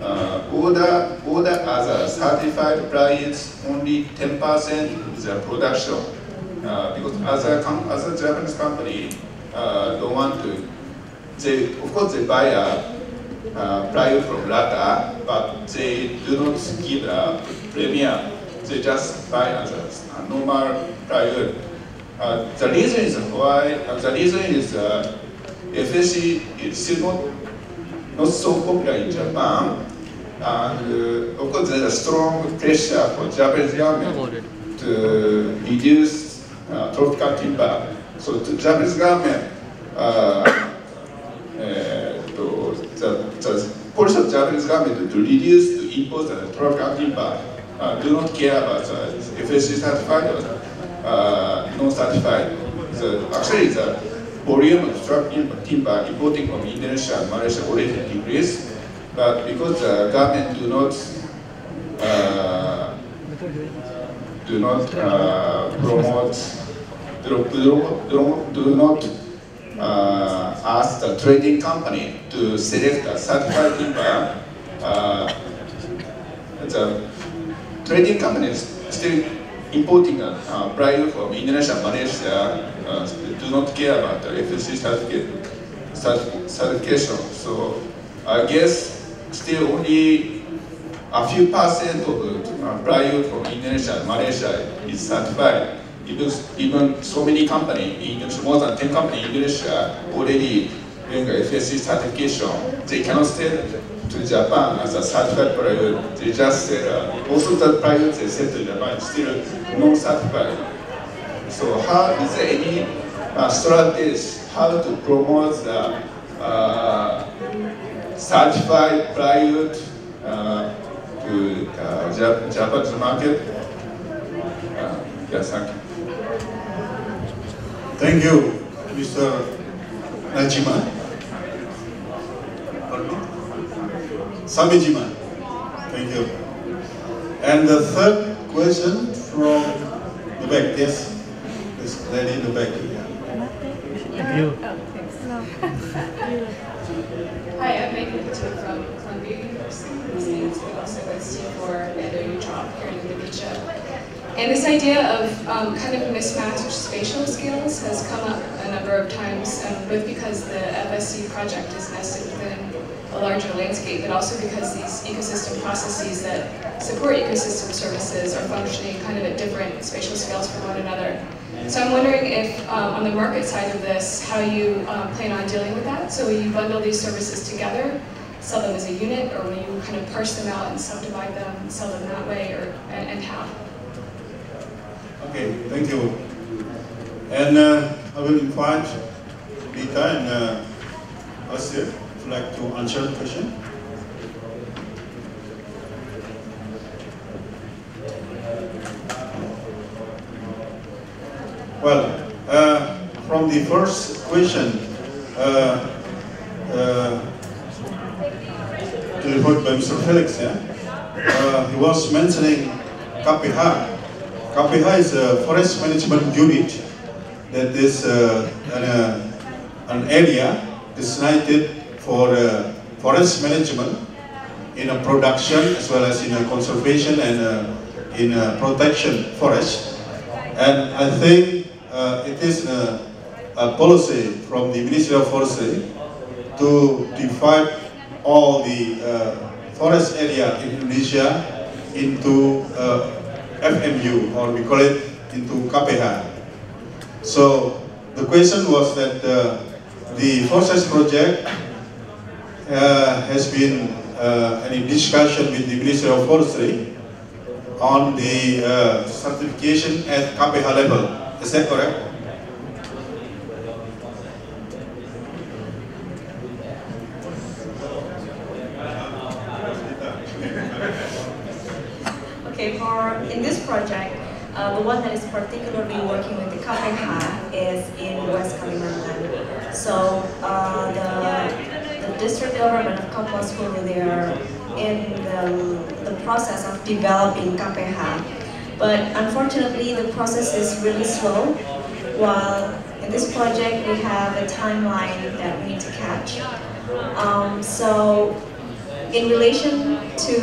uh, order, order as certified clients only 10% of the production. Uh, because other, other Japanese company uh, don't want to, they, of course they buy a uh, from LATA, but they do not give a premium. They just buy as a, normal private. Uh, the reason is why, uh, the reason is uh, FSC is still not, not so popular in Japan. And uh, of course, there's a strong pressure for Japanese government to reduce uh, tropical timber. So the Japanese government, uh, uh, to, the, the policy of Japanese government to reduce to import the tropical timber uh, do not care about the FSC certified uh, non-certified. The, actually, the volume of tropical timber importing from Indonesia and Malaysia already decreased, but because the government do not uh, do not uh, promote, do, do, do, do not uh, ask the trading company to select a certified timber, uh, the trading companies still importing a uh, plywood from Indonesia Malaysia uh, do not care about the FSC certification. So I guess still only a few percent of the uh, from Indonesia Malaysia is certified. Even, even so many companies, in more than 10 companies in Indonesia already doing FSC certification. They cannot sell to Japan as a certified plywood. They just sell, uh, most of the plywood they sell to Japan is still non-certified. So how is there any uh, strategies how to promote the uh, certified plywood uh, to uh, Jap Japanese market? Uh, yes, thank you. Thank you, Mr. Najima. Samejima. Thank you. And the third question from the back, yes? This lady in the back. here Hi, I'm Megan Couture from Columbia University in the States, but also with Steve for the Drop here in Indonesia. And this idea of um, kind of mismatched spatial skills has come up a number of times, um, both because the FSC project is nested within a larger landscape, but also because these ecosystem processes that support ecosystem services are functioning kind of at different spatial scales from one another. So I'm wondering if, um, on the market side of this, how you um, plan on dealing with that. So will you bundle these services together, sell them as a unit, or will you kind of parse them out and subdivide them sell them that way, or and, and how? Okay, thank you. And uh, I will invite Dita and uh, like to answer the question. Well, uh, from the first question, uh, uh, delivered by Mr. Felix, yeah? Uh, he was mentioning KPH. KPH is a forest management unit that is uh, an, uh, an area designated for uh, forest management in a production as well as in a conservation and uh, in a protection forest. And I think uh, it is a, a policy from the Ministry of Forestry to divide all the uh, forest area in Indonesia into uh, FMU, or we call it into KPH. So the question was that uh, the forest project uh, has been uh, in discussion with the Ministry of Forestry on the uh, certification at KPH level. Is that correct? Okay, for in this project, uh, the one that is particularly working with the KPH is in West Kalimantan. So district government of Kapuas Hulu, they are in the, the process of developing KPH. But unfortunately, the process is really slow. While in this project, we have a timeline that we need to catch. Um, so in relation to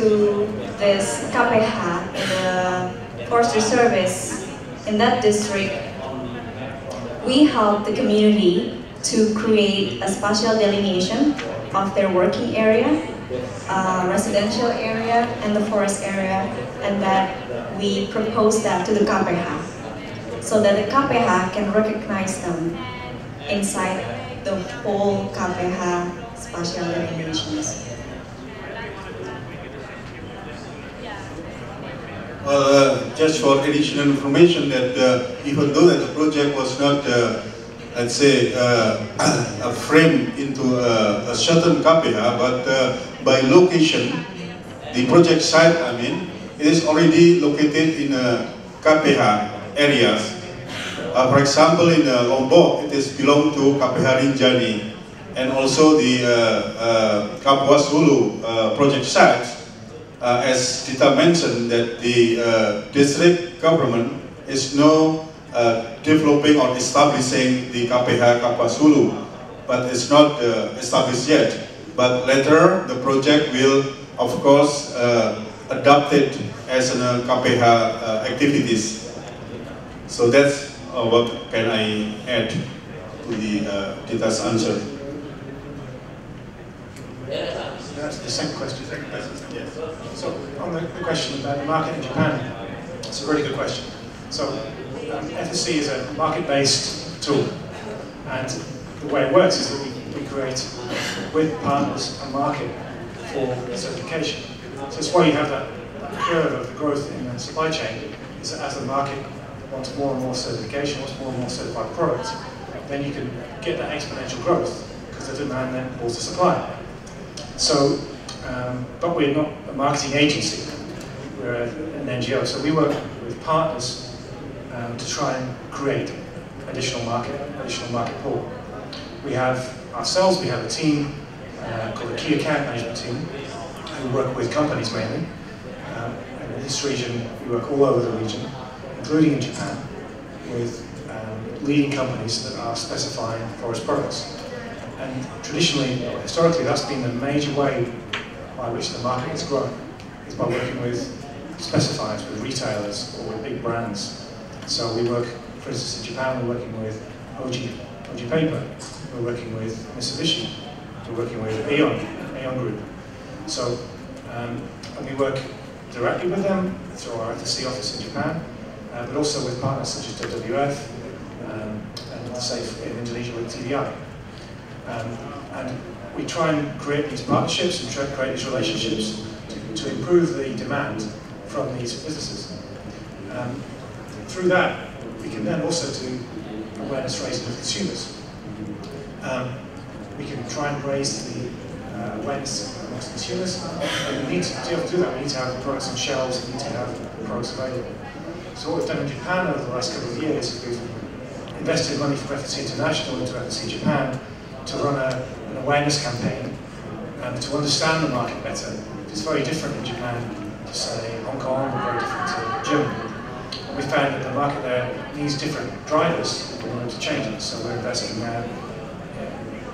this KPH the Forestry Service in that district, we help the community to create a spatial delineation of their working area, uh, residential area, and the forest area, and that we propose that to the KPH so that the KPH can recognize them inside the whole KPH spatial delineations. Well, uh, just for additional information that uh, even though that the project was not, uh, let's say, uh, a frame into a, a certain KPH, but uh, by location, the project site, I mean, it is already located in uh, KPH areas. Uh, for example, in uh, Lombok, it is belong to KPH Rinjani, and also the uh, uh, Kapuas Hulu uh, project sites uh, as Dita mentioned, that the district government is now uh, developing or establishing the KPH Kapuas Hulu, but it's not uh, established yet. But later, the project will, of course, uh, adopt it as an uh, KPH uh, activities. So that's uh, what can I add to the uh, Dita's answer. That's the second question. Yes. So on the, the question about the market in Japan, it's a really good question. So um, FSC is a market-based tool, and the way it works is that we, we create with partners a market for certification. So it's why you have that, that curve of the growth in the supply chain, is that as the market wants more and more certification, wants more and more certified products, then you can get that exponential growth because the demand then pulls the supply. So, um, but we're not a marketing agency, we're an NGO, so we work with partners um, to try and create additional market, additional market pool. We have ourselves, we have a team uh, called the Key Account Management Team, who work with companies mainly. Um, and in this region, we work all over the region, including in Japan, with um, leading companies that are specifying forest products. And traditionally, or historically, that's been the major way by which the market has grown, is by working with specifiers, with retailers, or with big brands. So we work, for instance, in Japan, we're working with Oji, Oji Paper, we're working with Mitsubishi, we're working with Aeon, Aeon Group. So, um, we work directly with them through our FSC office in Japan, uh, but also with partners such as WWF, um, and say in Indonesia with TDI. Um, and we try and create these partnerships and try to create these relationships to, to improve the demand from these businesses. Um, through that, we can then also do awareness raising of consumers. Um, we can try and raise the uh, awareness amongst consumers, and we need to, to do that, we need to have products on shelves, we need to have products available. So what we've done in Japan over the last couple of years is we've invested money from FSC International into FSC Japan to run a, an awareness campaign and to understand the market better. It's very different in Japan to say Hong Kong, or very different to Germany. We found that the market there needs different drivers in order to change it. So we're investing now in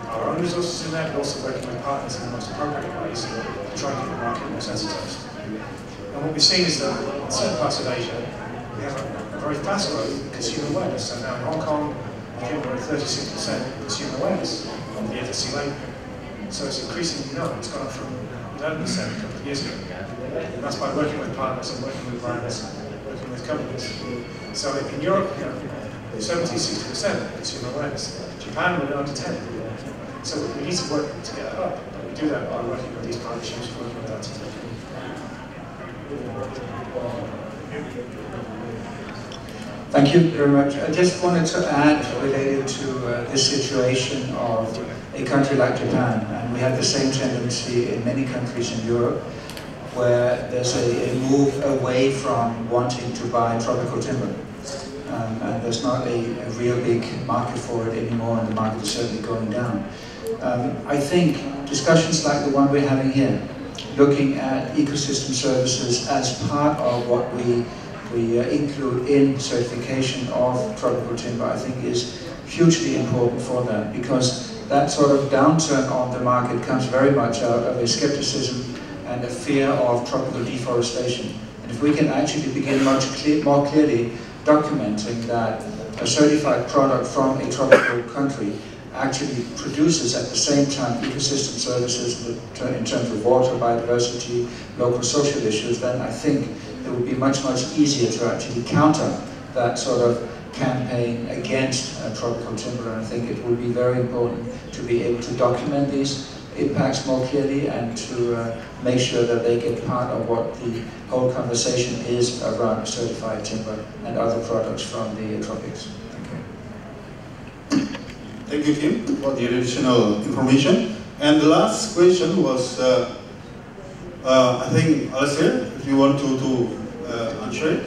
our own resources in there, but also working with partners in the most appropriate ways to try and get the market more sensitized. And what we've seen is that in certain parts of Asia, we have a, very fast growth in consumer awareness. So now in Hong Kong, we're at 36% consumer awareness on the FSC label. So it's increasingly known. It's gone up from 11% a couple of years ago. And that's by working with partners and working with brands, companies. So in Europe, you know, 70, 60% consumer awareness. Japan, we're under 10. So we need to work to get that up. But we do that by working with these partnerships, working with that. Thank you very much. I just wanted to add, related to uh, this situation of a country like Japan, and we have the same tendency in many countries in Europe, where there's a, a move away from wanting to buy tropical timber. Um, and there's not a, a, real big market for it anymore, and the market is certainly going down. Um, I think discussions like the one we're having here, looking at ecosystem services as part of what we we uh, include in certification of tropical timber, I think is hugely important for that because that sort of downturn on the market comes very much out of a skepticism and a fear of tropical deforestation. And if we can actually begin much clear, more clearly documenting that a certified product from a tropical country actually produces at the same time ecosystem services in terms of water, biodiversity, local social issues, then I think it would be much, much easier to actually counter that sort of campaign against uh, tropical timber. And I think it will be very important to be able to document these impacts more clearly and to uh, make sure that they get part of what the whole conversation is around certified timber and other products from the tropics. Thank you. Thank you, Kim, for the additional information. And the last question was, uh, uh, I think, Alistair, if you want to, to uh, answer it.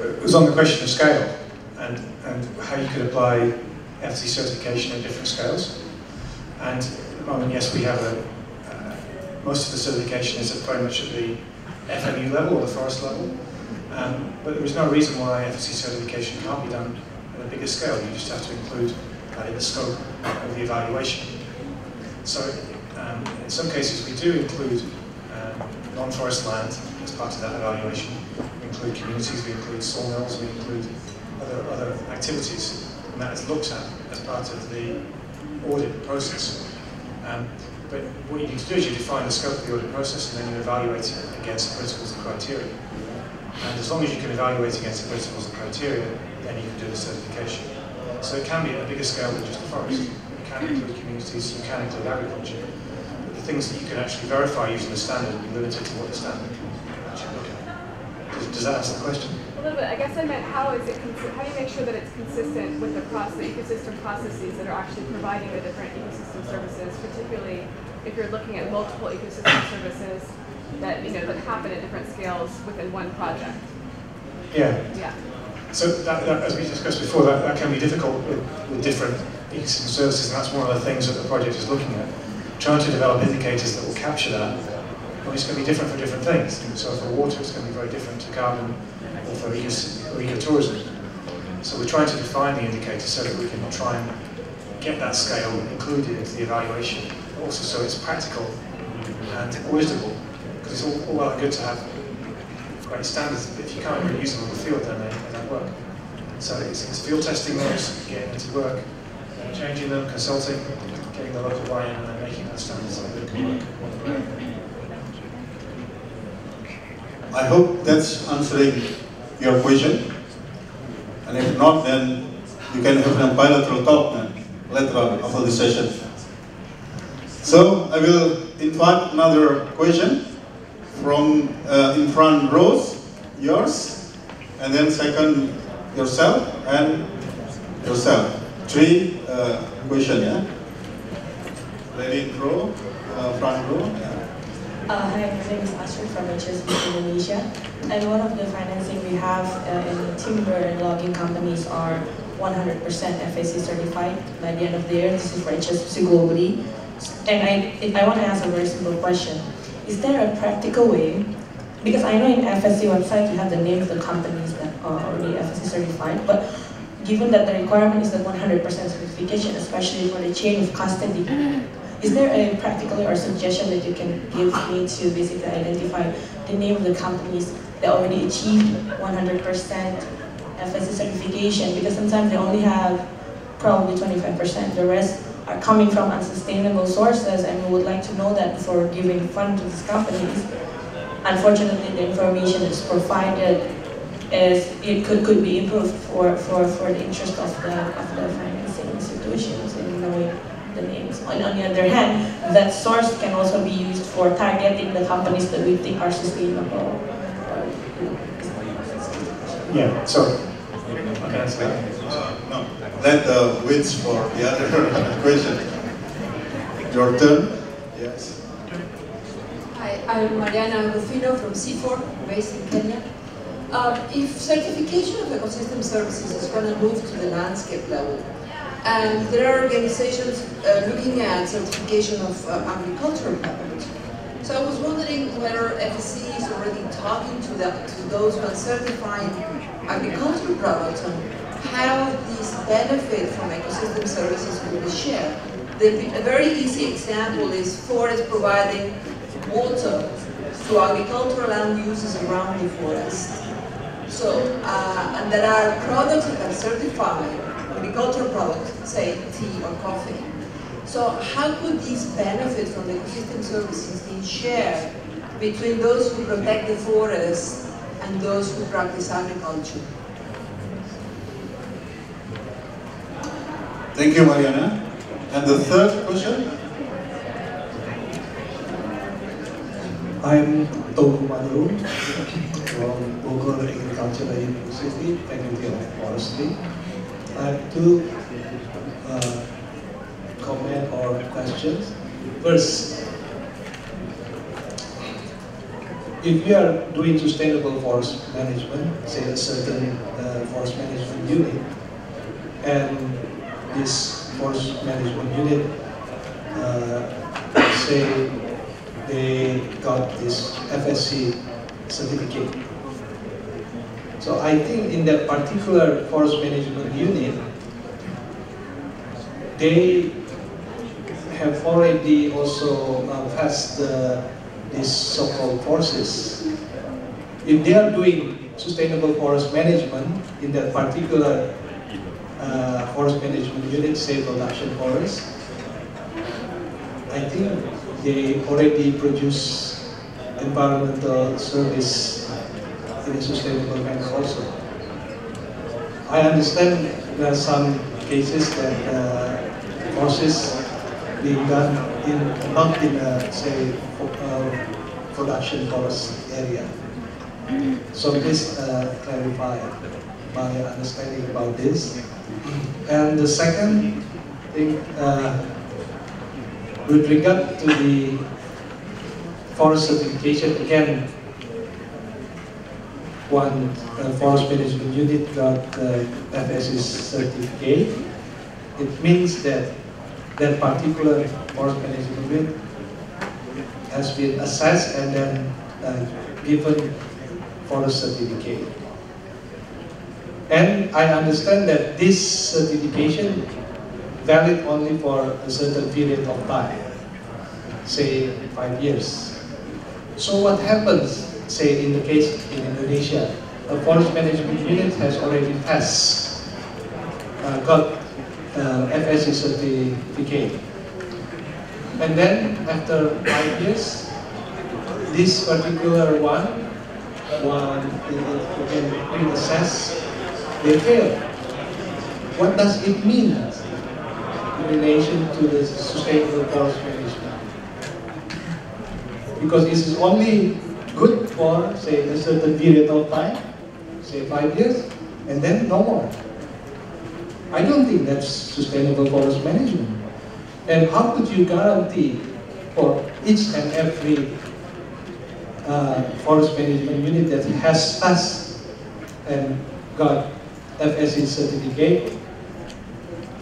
It was on the question of scale and, and how you could apply FSC certification at different scales. And at the moment, yes, we have a, uh, most of the certification is at very much at the FMU level or the forest level. Um, but there is no reason why FSC certification can't be done at a bigger scale. You just have to include that in the scope of the evaluation. So um, in some cases, we do include um, non-forest land as part of that evaluation. We include communities, we include sawmills, we include other, other activities, and that is looked at as part of the audit process. Um, but what you need to do is you define the scope of the audit process and then you evaluate it against the principles and criteria. And as long as you can evaluate against the principles and criteria, then you can do the certification. So it can be at a bigger scale than just the forest. You can include communities, you can include agriculture, But the things that you can actually verify using the standard will be limited to what the standard can actually look at. Does, does that answer the question? A little bit. I guess I meant how is it? How do you make sure that it's consistent with the, process, the ecosystem processes that are actually providing the different ecosystem services, particularly if you're looking at multiple ecosystem services that you know that happen at different scales within one project. Yeah. Yeah. So that, that, as we discussed before, that, that can be difficult with, with different ecosystem services, and that's one of the things that the project is looking at trying to develop indicators that will capture that. But it's going to be different for different things. So for water, it's going to be very different to carbon or for ecotourism. So we're trying to define the indicator so that we can try and get that scale included into the evaluation, also so it's practical and auditable. Because it's all, all well and good to have great standards, but if you can't really use them in the field, then they, they don't work. So it's, it's field testing those, getting them to work, changing them, consulting, getting the local buy-in, and then making those standards so that can work. I hope that's answering your question. And if not, then you can have a bilateral talk then, later on after the session. So I will invite another question from uh, in front rows, yours, and then second yourself and yourself. Three uh, questions. Yeah? In row, uh, front row. Uh, hi, my name is Astrid from HSBC Indonesia. And one of the financing we have uh, in timber and logging companies are 100% FSC certified by the end of the year. This is for HSBC globally. And I, I want to ask a very simple question. Is there a practical way, because I know in FSC website you have the name of the companies that are already FSC certified, but given that the requirement is the 100% certification, especially for the chain of custody, is there a practical or suggestion that you can give me to basically identify the name of the companies that already achieved 100% FSC certification? Because sometimes they only have probably 25%. The rest are coming from unsustainable sources and we would like to know that before giving fund to these companies. Unfortunately, the information is provided as it could, could be improved for, for, for the interest of the, of the financing institutions in knowing the names. On, on the other hand, that source can also be used for targeting the companies that we think are sustainable. Yeah, sorry. Okay, uh, no, let the wait for the other question. Your turn. Yes. Hi, I'm Mariana Rufino from CIFOR, based in Kenya. Uh, if certification of ecosystem services is going to move to the landscape level, and there are organizations uh, looking at certification of uh, agricultural products. So I was wondering whether FSC is already talking to, the, to those who are certifying agricultural products on how these benefit from ecosystem services will be shared. The, a very easy example is forest providing water to agricultural land uses around the forest. So, uh, and there are products that are certified, agricultural products, say tea or coffee. So how could these benefit from the ecosystem services be shared between those who protect the forest and those who practice agriculture? Thank you, Mariana. And the third question? I'm Togu Manurung from Bogor Agricultural University, Faculty of Forestry. Have two uh, comment or questions. First, if we are doing sustainable forest management, say a certain uh, forest management unit, and this forest management unit, uh, say they got this FSC certificate. So I think in that particular forest management unit, they have already also uh, passed uh, these so-called ForCES. If they are doing sustainable forest management in that particular uh, forest management unit, say production forest, I think they already produce environmental service in a sustainable manner also. I understand there are some cases that uh, being done in not in a say uh, production forest area. So please uh, clarify my understanding about this. And the second thing, uh, with regard to the forest certification, again, one uh, forest management unit got uh, FSC certificate. It means that that particular forest management unit has been assessed and then uh, given forest certificate. And I understand that this certification valid only for a certain period of time, say five years. So what happens, say in the case in Indonesia, a forest management unit has already passed, uh, got uh, FSC certificate. And then after five years, this particular one, one can reassess, they fail. What does it mean in relation to the sustainable forest management? Because this is only good for, say, a certain period of time, say five years, and then no more. I don't think that's sustainable forest management. And how could you guarantee for each and every uh, forest management unit that has passed and got FSC certificate,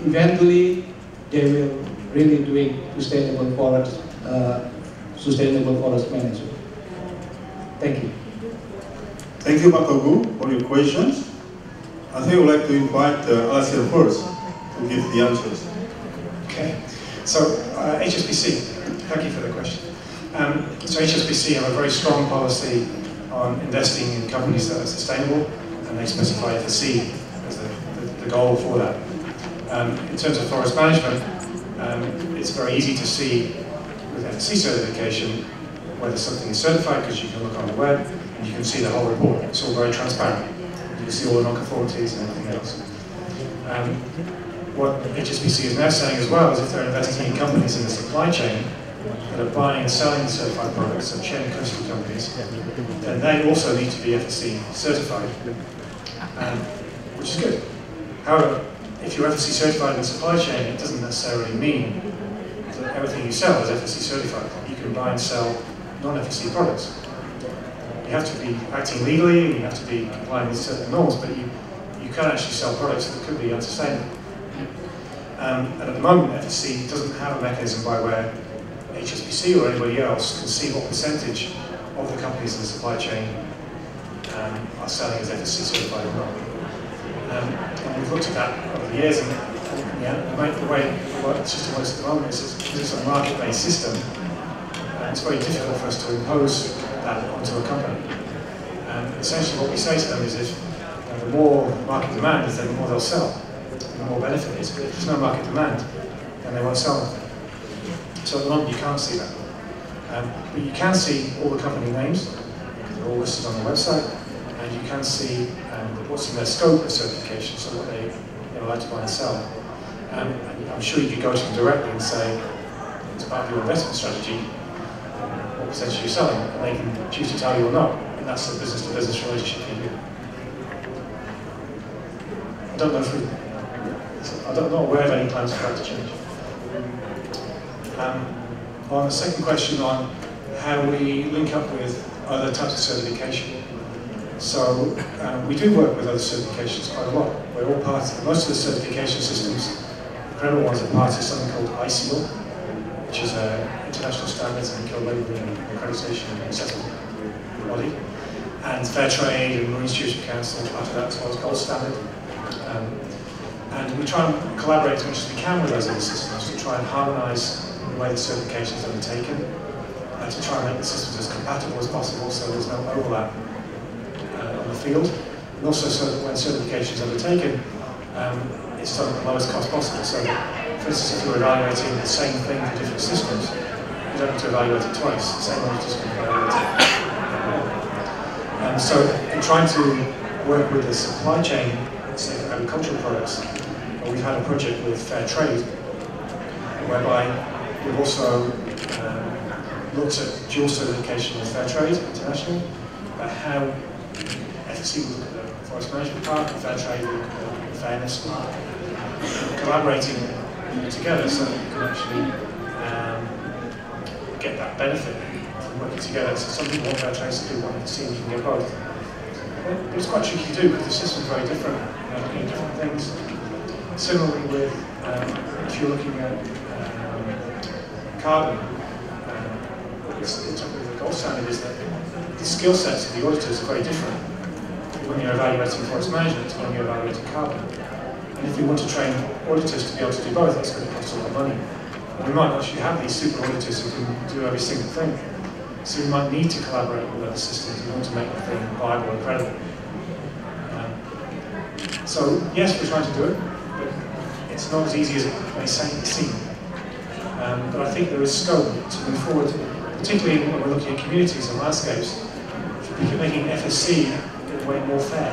eventually they will really doing sustainable forest, uh, sustainable forest management. Thank you. Thank you, Pak Togu, for your questions. I think I would like to invite uh, Alistair first to give the answers. Okay, so uh, HSBC, thank you for the question. Um, so HSBC have a very strong policy on investing in companies that are sustainable, and they specify the C as the, the, the goal for that. Um, in terms of forest management, Um, it's very easy to see with FSC certification whether something is certified because you can look on the web and you can see the whole report. It's all very transparent. You can see all the non-conformities and everything else. Um, what HSBC is now saying as well is if they're investing in companies in the supply chain that are buying and selling certified products, so chain custody companies, then they also need to be FSC certified, um, which is good. However, if you're FSC certified in the supply chain, it doesn't necessarily mean that everything you sell is FSC certified. You can buy and sell non-FSC products. You have to be acting legally, you have to be complying with certain norms, but you, you can actually sell products that could be unsustainable. Um, and at the moment, FSC doesn't have a mechanism by where HSBC or anybody else can see what percentage of the companies in the supply chain um, are selling as FSC certified or not. Um, and we've looked at that over the years, and yeah, the way the system works at the moment is it's a market-based system, and it's very difficult for us to impose that onto a company. And essentially what we say to them is if you know, the more market demand is, then the more they'll sell the more benefit is. But if there's no market demand, then they won't sell nothing. So at the moment you can't see that. Um, but you can see all the company names, they're all listed on the website, and you can see um, what's in their scope of certification, so what they, they're allowed to buy and sell. Um, and I'm sure you could go to them directly and say, it's of your investment strategy, what percentage you're selling, and they can choose to tell you or not. And that's a business-to-business relationship for you. I don't know if we I'm not aware of any plans for that to change. Um, on the second question on how we link up with other types of certification. So um, we do work with other certifications quite a lot. We're all part of, most of the certification systems, the credible ones are part of something called ISEAL, which is an international standards and co-labeling accreditation and assessment body. And Fair Trade and Marine Stewardship Council part of that as well as Gold Standard. Um, and we try and collaborate as much as we can with those other systems to try and harmonise the way the certifications are undertaken, and to try and make the systems as compatible as possible so there's no overlap uh, on the field, and also so that when certification is undertaken, um, it's done at the lowest cost possible. So for instance, if you're evaluating the same thing for different systems, you don't have to evaluate it twice, the same auditors can evaluate it. And so in trying to work with the supply chain, say for agricultural products, we've had a project with Fair Trade, whereby we've also um, looked at dual certification with Fair Trade International, about how FSC will look at the forest management part, Fair Trade will look at fairness collaborating together so that we can actually um, get that benefit from working together. So some people want Fair Trade, some people want FSC, and you can get both. But it's quite tricky to do because the system's very different, uh, at different things. Similarly with, um, if you're looking at um, carbon, um, what's the gold standard is that the skill sets of the auditors are very different when you're evaluating forest management to when you're evaluating carbon. And if you want to train auditors to be able to do both, that's going to cost a lot of money. And we might actually have these super auditors who can do every single thing. So we might need to collaborate with other systems in order to make the thing viable and credible. Um, so yes, we're trying to do it but it's not as easy as it may seem. Um, but I think there is scope to move forward, particularly when we're looking at communities and landscapes, making FSC in a way more fair,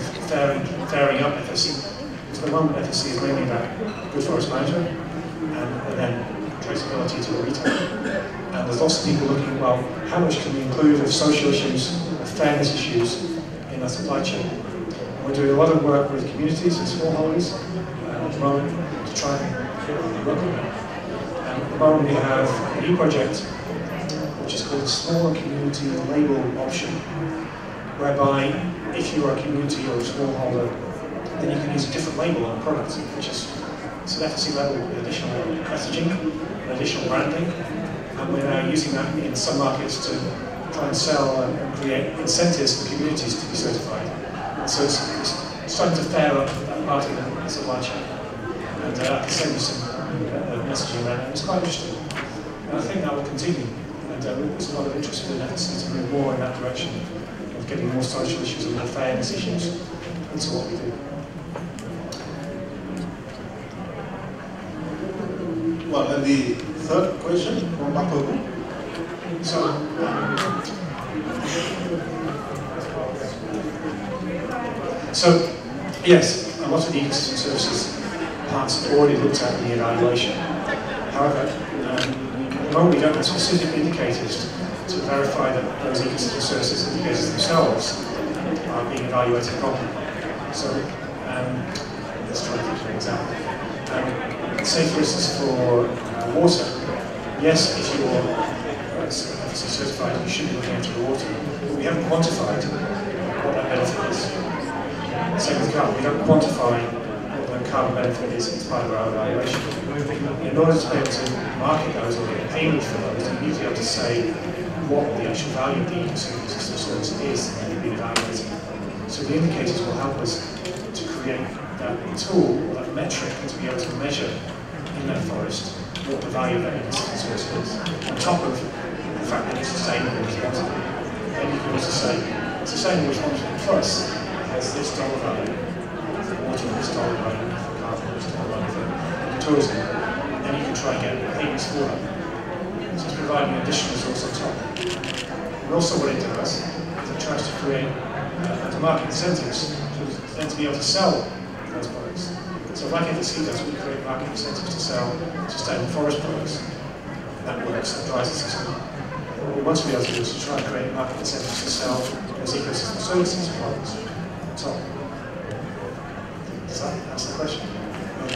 fairing, up FSC. Because at the moment FSC is mainly about good forest management and, and then traceability to the retailer. And there's lots of people looking, well, how much can we include of social issues, of fairness issues in our supply chain? And we're doing a lot of work with communities and smallholders uh, at the moment to try and work on that. And at the moment we have a new project which is called the Smaller Community Label Option, whereby if you are a community or a smallholder, then you can use a different label on a product, which is it's an FSC label with additional messaging, additional branding, and we're now using that in some markets to try and sell and create incentives for communities to be certified. So it's, it's starting to fair up that part of the supply chain and uh, I can send you some uh, messaging around it. It's quite interesting. And I think that will continue. And uh, there's a lot of interest in efforts to move more in that direction of getting more social issues and more fairness issues into what we do. Well, And the third question from Togu. So, so yes, a lot of the ecosystem services parts are already looked at in the evaluation. However, um, at the moment we don't have specific indicators verify that those ecosystem services and indicators themselves are being evaluated properly. So um, let's try think of an example. Um, say for instance for uh, water, yes, if you're uh, certified, you should be looking after the water, but we haven't quantified what that benefit is. Same with carbon, we don't quantify what the carbon benefit is as part of our evaluation. In order to be able to market those or get payment for those, you need to be able to say what the actual value of the service is and you've been evaluating. So the indicators will help us to create that tool, or that metric, to be able to measure in that forest what the value of that service is. On top of the fact that it's sustainable and responsible. Then you can also say, sustainable responsible plus has this dollar value for water, this dollar value for carbon, this dollar value for tourism. Then you can try and get payments for that. Providing additional resource on top. And also what it does is it tries to create uh, the market incentives for them to be able to sell those products. So like FSC does, we create market incentives to sell sustainable forest products. That works, that drives the system. What we want to be able to do is to try and create market incentives to sell those ecosystem services products on top. Does that answer the question?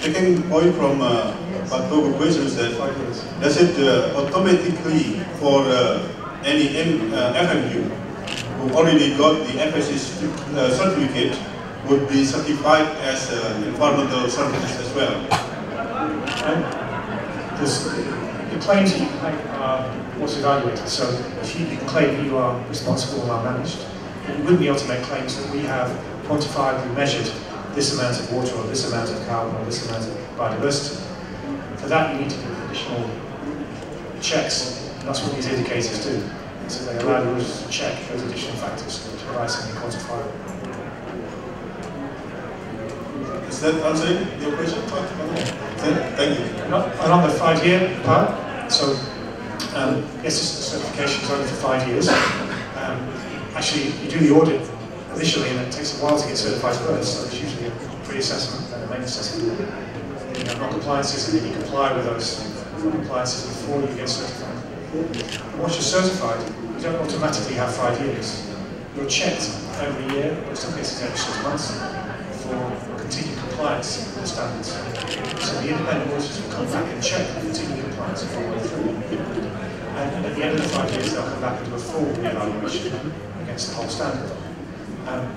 Taking point from uh, Pak Togu question is that does it uh, automatically for uh, any M, uh, FMU who already got the FSC uh, certificate would be certified as uh, environmental services as well? And there's, the claims that you make are what's evaluated. So if you, claim you are responsible and are managed, but you wouldn't be able to make claims that we have quantifiably measured this amount of water or this amount of carbon or this amount of biodiversity. For that you need to do additional checks. And that's what these indicators do. So they allow the users to check those additional factors to provide something quantifiable. Is that answering your question? Thank you. And on, the five-year part, so um, yes, certification is only for five years. Um, actually, you do the audit initially, and it takes a while to get certified first. So there's usually a pre-assessment and a main assessment. You have non-compliances, and then you comply with those non-compliances before you get certified. And once you're certified, you don't automatically have five years. You're checked every year, or in some cases every six months, for continued compliance with the standards. So the independent auditors will come back and check the continued compliance all the way through. And at the end of the five years, they'll come back and do a full evaluation against the whole standard. Um,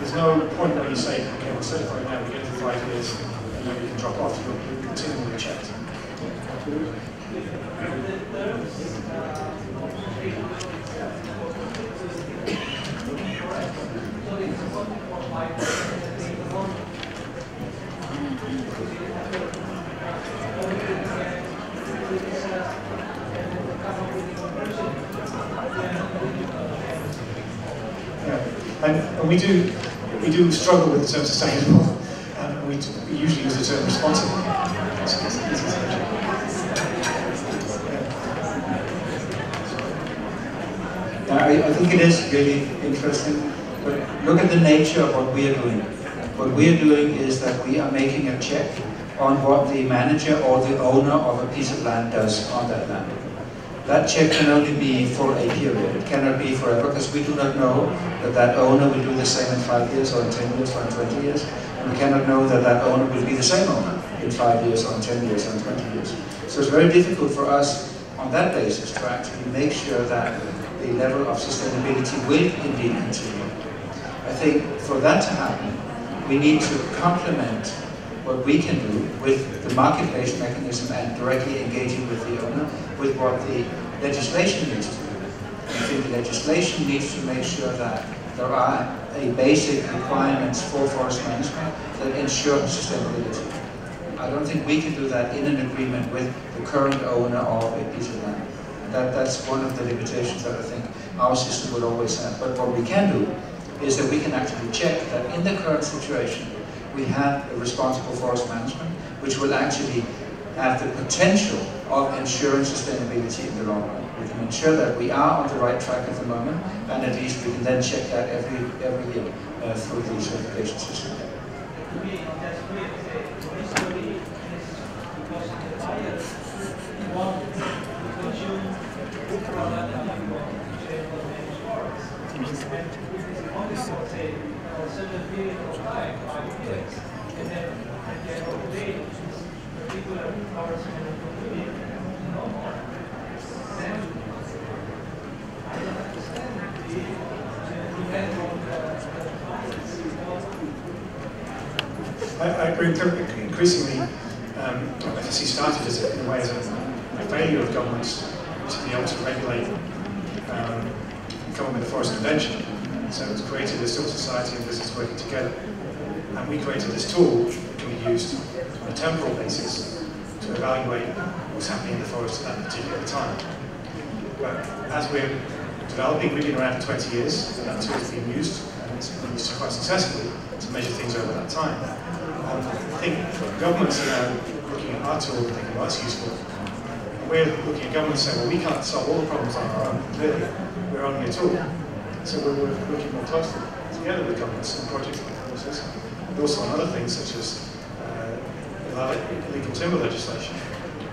there's no point where you say, okay, we're certified now, we get to five years, and we can drop off. You're continually. And, and we do we do struggle with the term sustainable, we usually use the term responsible. I, I think it is really interesting, but look at the nature of what we are doing. What we are doing is that we are making a check on what the manager or the owner of a piece of land does on that land. That check can only be for a period. It cannot be forever because we do not know that that owner will do the same in five years or in 10 years or in 20 years. We cannot know that that owner will be the same owner in five years or in 10 years or in 20 years. So it's very difficult for us on that basis to actually make sure that the level of sustainability will indeed continue. I think for that to happen, we need to complement what we can do with the market-based mechanism and directly engaging with the owner with what the legislation needs to do. I think the legislation needs to make sure that there are a basic requirements for forest management that ensure sustainability. I don't think we can do that in an agreement with the current owner of a piece of land. That, that's one of the limitations that I think our system would always have. But what we can do is that we can actually check that in the current situation, we have a responsible forest management, which will actually have the potential of ensuring sustainability in the long run. Ensure that we are on the right track at the moment, and at least we can then check that every every year uh, through the certification system. Increasingly, um, FSC started as a, in a way as a, failure of governments to be able to regulate, um, a forest convention. So it was created as civil society and business working together. And we created this tool that can be used on a temporal basis to evaluate what's happening in the forest at that particular time. But as we're developing, we've been around for 20 years, and that tool has been used, and it's been used quite successfully to measure things over that time. I think governments are now looking at our tool and thinking, well, that's useful. And we're looking at governments saying, well, we can't solve all the problems on our own, clearly. We're only a tool. So we're working more closely together with governments on projects like this, and also on other things such as uh, illegal timber legislation,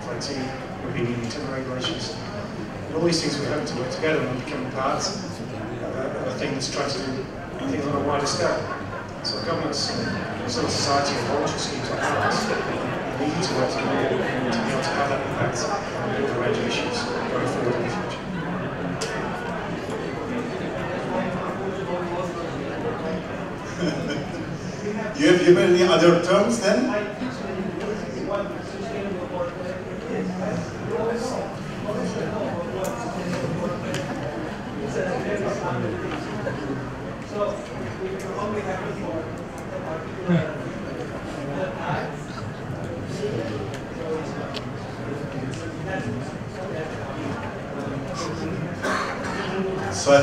FLEGT, European Union timber regulations. And all these things We're hope to work together and become part of a, of a thing that's trying to do things on a wider scale. So governments, civil society and voluntary schemes like ours need to work together to be able to have that impact on a range of issues going forward in the future. you have given any other terms then?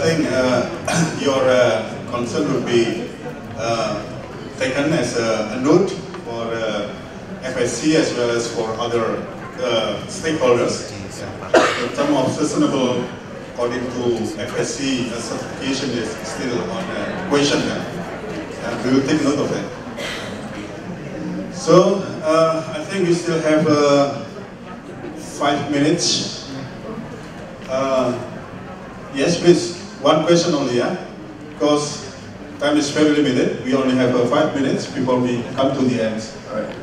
Think uh, your uh, concern would be uh, taken as a, a note for uh, FSC as well as for other uh, stakeholders. In terms of sustainable, according to FSC, certification is still on uh, question. We will take note of it. So uh, I think we still have uh, five minutes. Uh, yes, please. One question only, yeah? Because time is very limited. We only have uh, five minutes before we come to the end.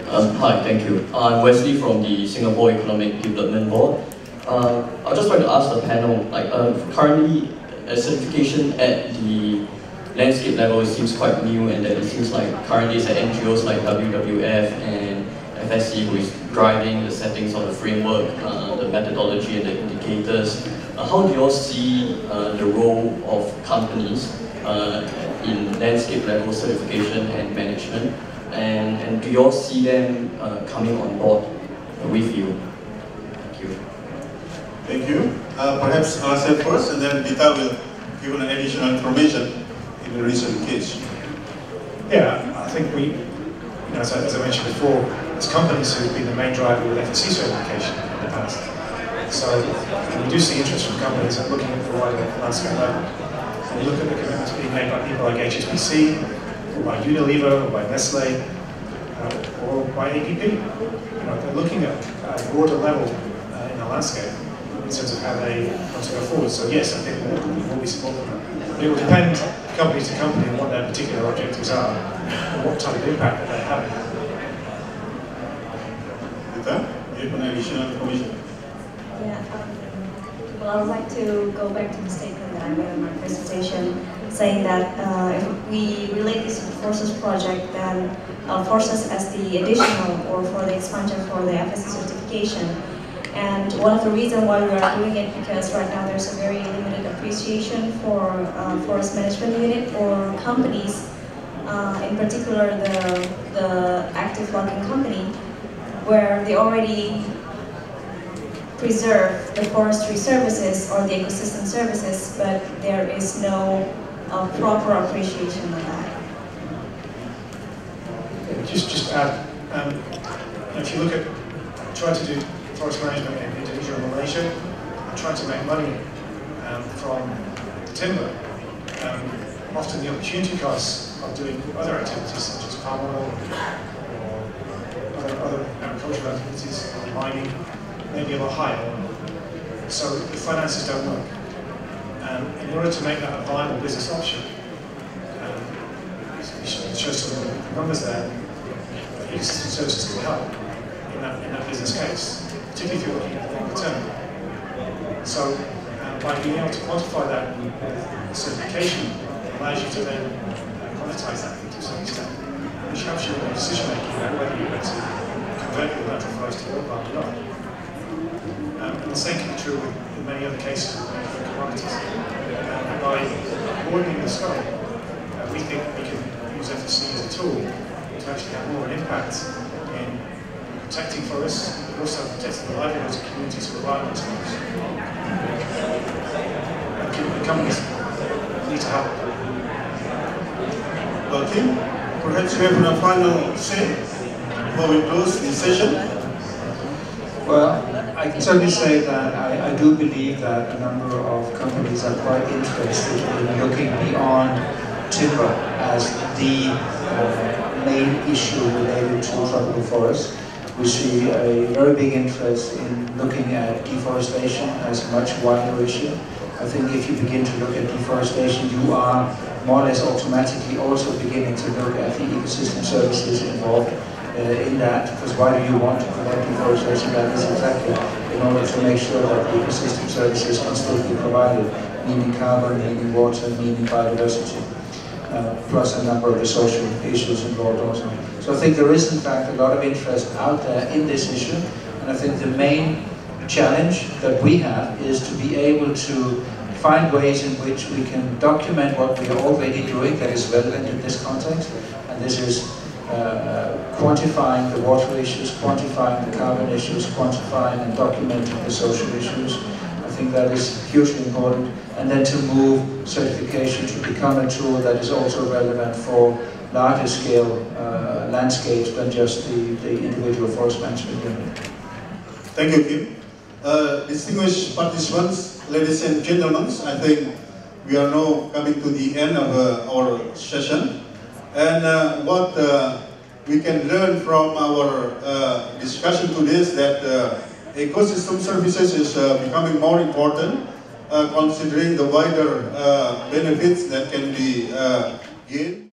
Um, hi, thank you. I'm Wesley from the Singapore Economic Development Board. Uh, I'd just like to ask the panel, like uh, currently certification at the landscape level seems quite new and that it seems like currently it's at NGOs like WWF and FSC who is driving the settings of the framework, uh, the methodology and the indicators. Uh, how do you all see uh, the role of companies uh, in landscape level certification and management? And, and do you all see them uh, coming on board with you? Thank you. Thank you. Uh, perhaps I'll say first and then Dita will give an additional information in the recent case. Yeah, I think we, you know, as I, as I mentioned before, it's companies who've been the main driver with FSC certification in the past. So we do see interest from companies at looking at the landscape level. And we look at the commitments being made by people like HSBC, or by Unilever, or by Nestle, uh, or by APP. You know, they're looking at a broader level uh, in the landscape in terms of how they want to go forward. So yes, I think we will be supporting that. But it will depend company to company on what their particular objectives are and what type of impact that they're having. Dita, you have an additional information? Yeah, um, well, I would like to go back to the statement that I made in my presentation, saying that uh, if we relate this to the ForCES project, then uh, ForCES as the additional or for the expansion for the FSC certification. And one of the reasons why we are doing it because right now there's a very limited appreciation for uh, forest management unit or companies, uh, in particular the, the active logging company, where they already preserve the forestry services or the ecosystem services, but there is no uh, proper appreciation of that. Just, just add, um, if you look at try to do forest management in Indonesia and Malaysia, and try to make money um, from timber. Um, often the opportunity costs of doing other activities such as palm oil or other, other agricultural activities, or mining, may be a lot higher. So the finances don't work. Um, in order to make that a viable business option, um, it shows some of the numbers there, ecosystem services can help in that, in that business case, particularly if you're looking at longer term. So uh, by being able to quantify that with certification, allows you to then uh, monetize that to some extent, which helps you in decision making about whether you're going to convert your landfill forest to plant or not. And the same can be true with, in many other cases with many other commodities. Um, by broadening the scope, uh, we think we can use FSC as a tool to actually have more of an impact in protecting forests, but also protecting the livelihoods of communities who rely on those forests. Uh, companies need to help. Well, Kim, perhaps we have a final say before we close the session? Well, I can certainly say that I, I, do believe that a number of companies are quite interested in looking beyond timber as the uh, main issue related to tropical forests. We see a very big interest in looking at deforestation as a much wider issue. I think if you begin to look at deforestation, you are more or less automatically also beginning to look at the ecosystem services involved uh, in that, because why do you want deforestation? That is exactly in order to make sure that the ecosystem services can still be provided, meaning carbon, meaning water, meaning biodiversity, uh, plus a number of the social issues involved also. So I think there is in fact a lot of interest out there in this issue, and I think the main challenge that we have is to be able to find ways in which we can document what we are already doing that is relevant in this context, and this is uh, quantifying the water issues, quantifying the carbon issues, quantifying and documenting the social issues. I think that is hugely important. And then to move certification to become a tool that is also relevant for larger scale uh, landscapes than just the, the individual forest management unit. Thank you, Kim. Uh, distinguished participants, ladies and gentlemen, I think we are now coming to the end of uh, our session. And uh, what uh, we can learn from our uh, discussion today is that uh, ecosystem services is uh, becoming more important uh, considering the wider benefits that can be gained.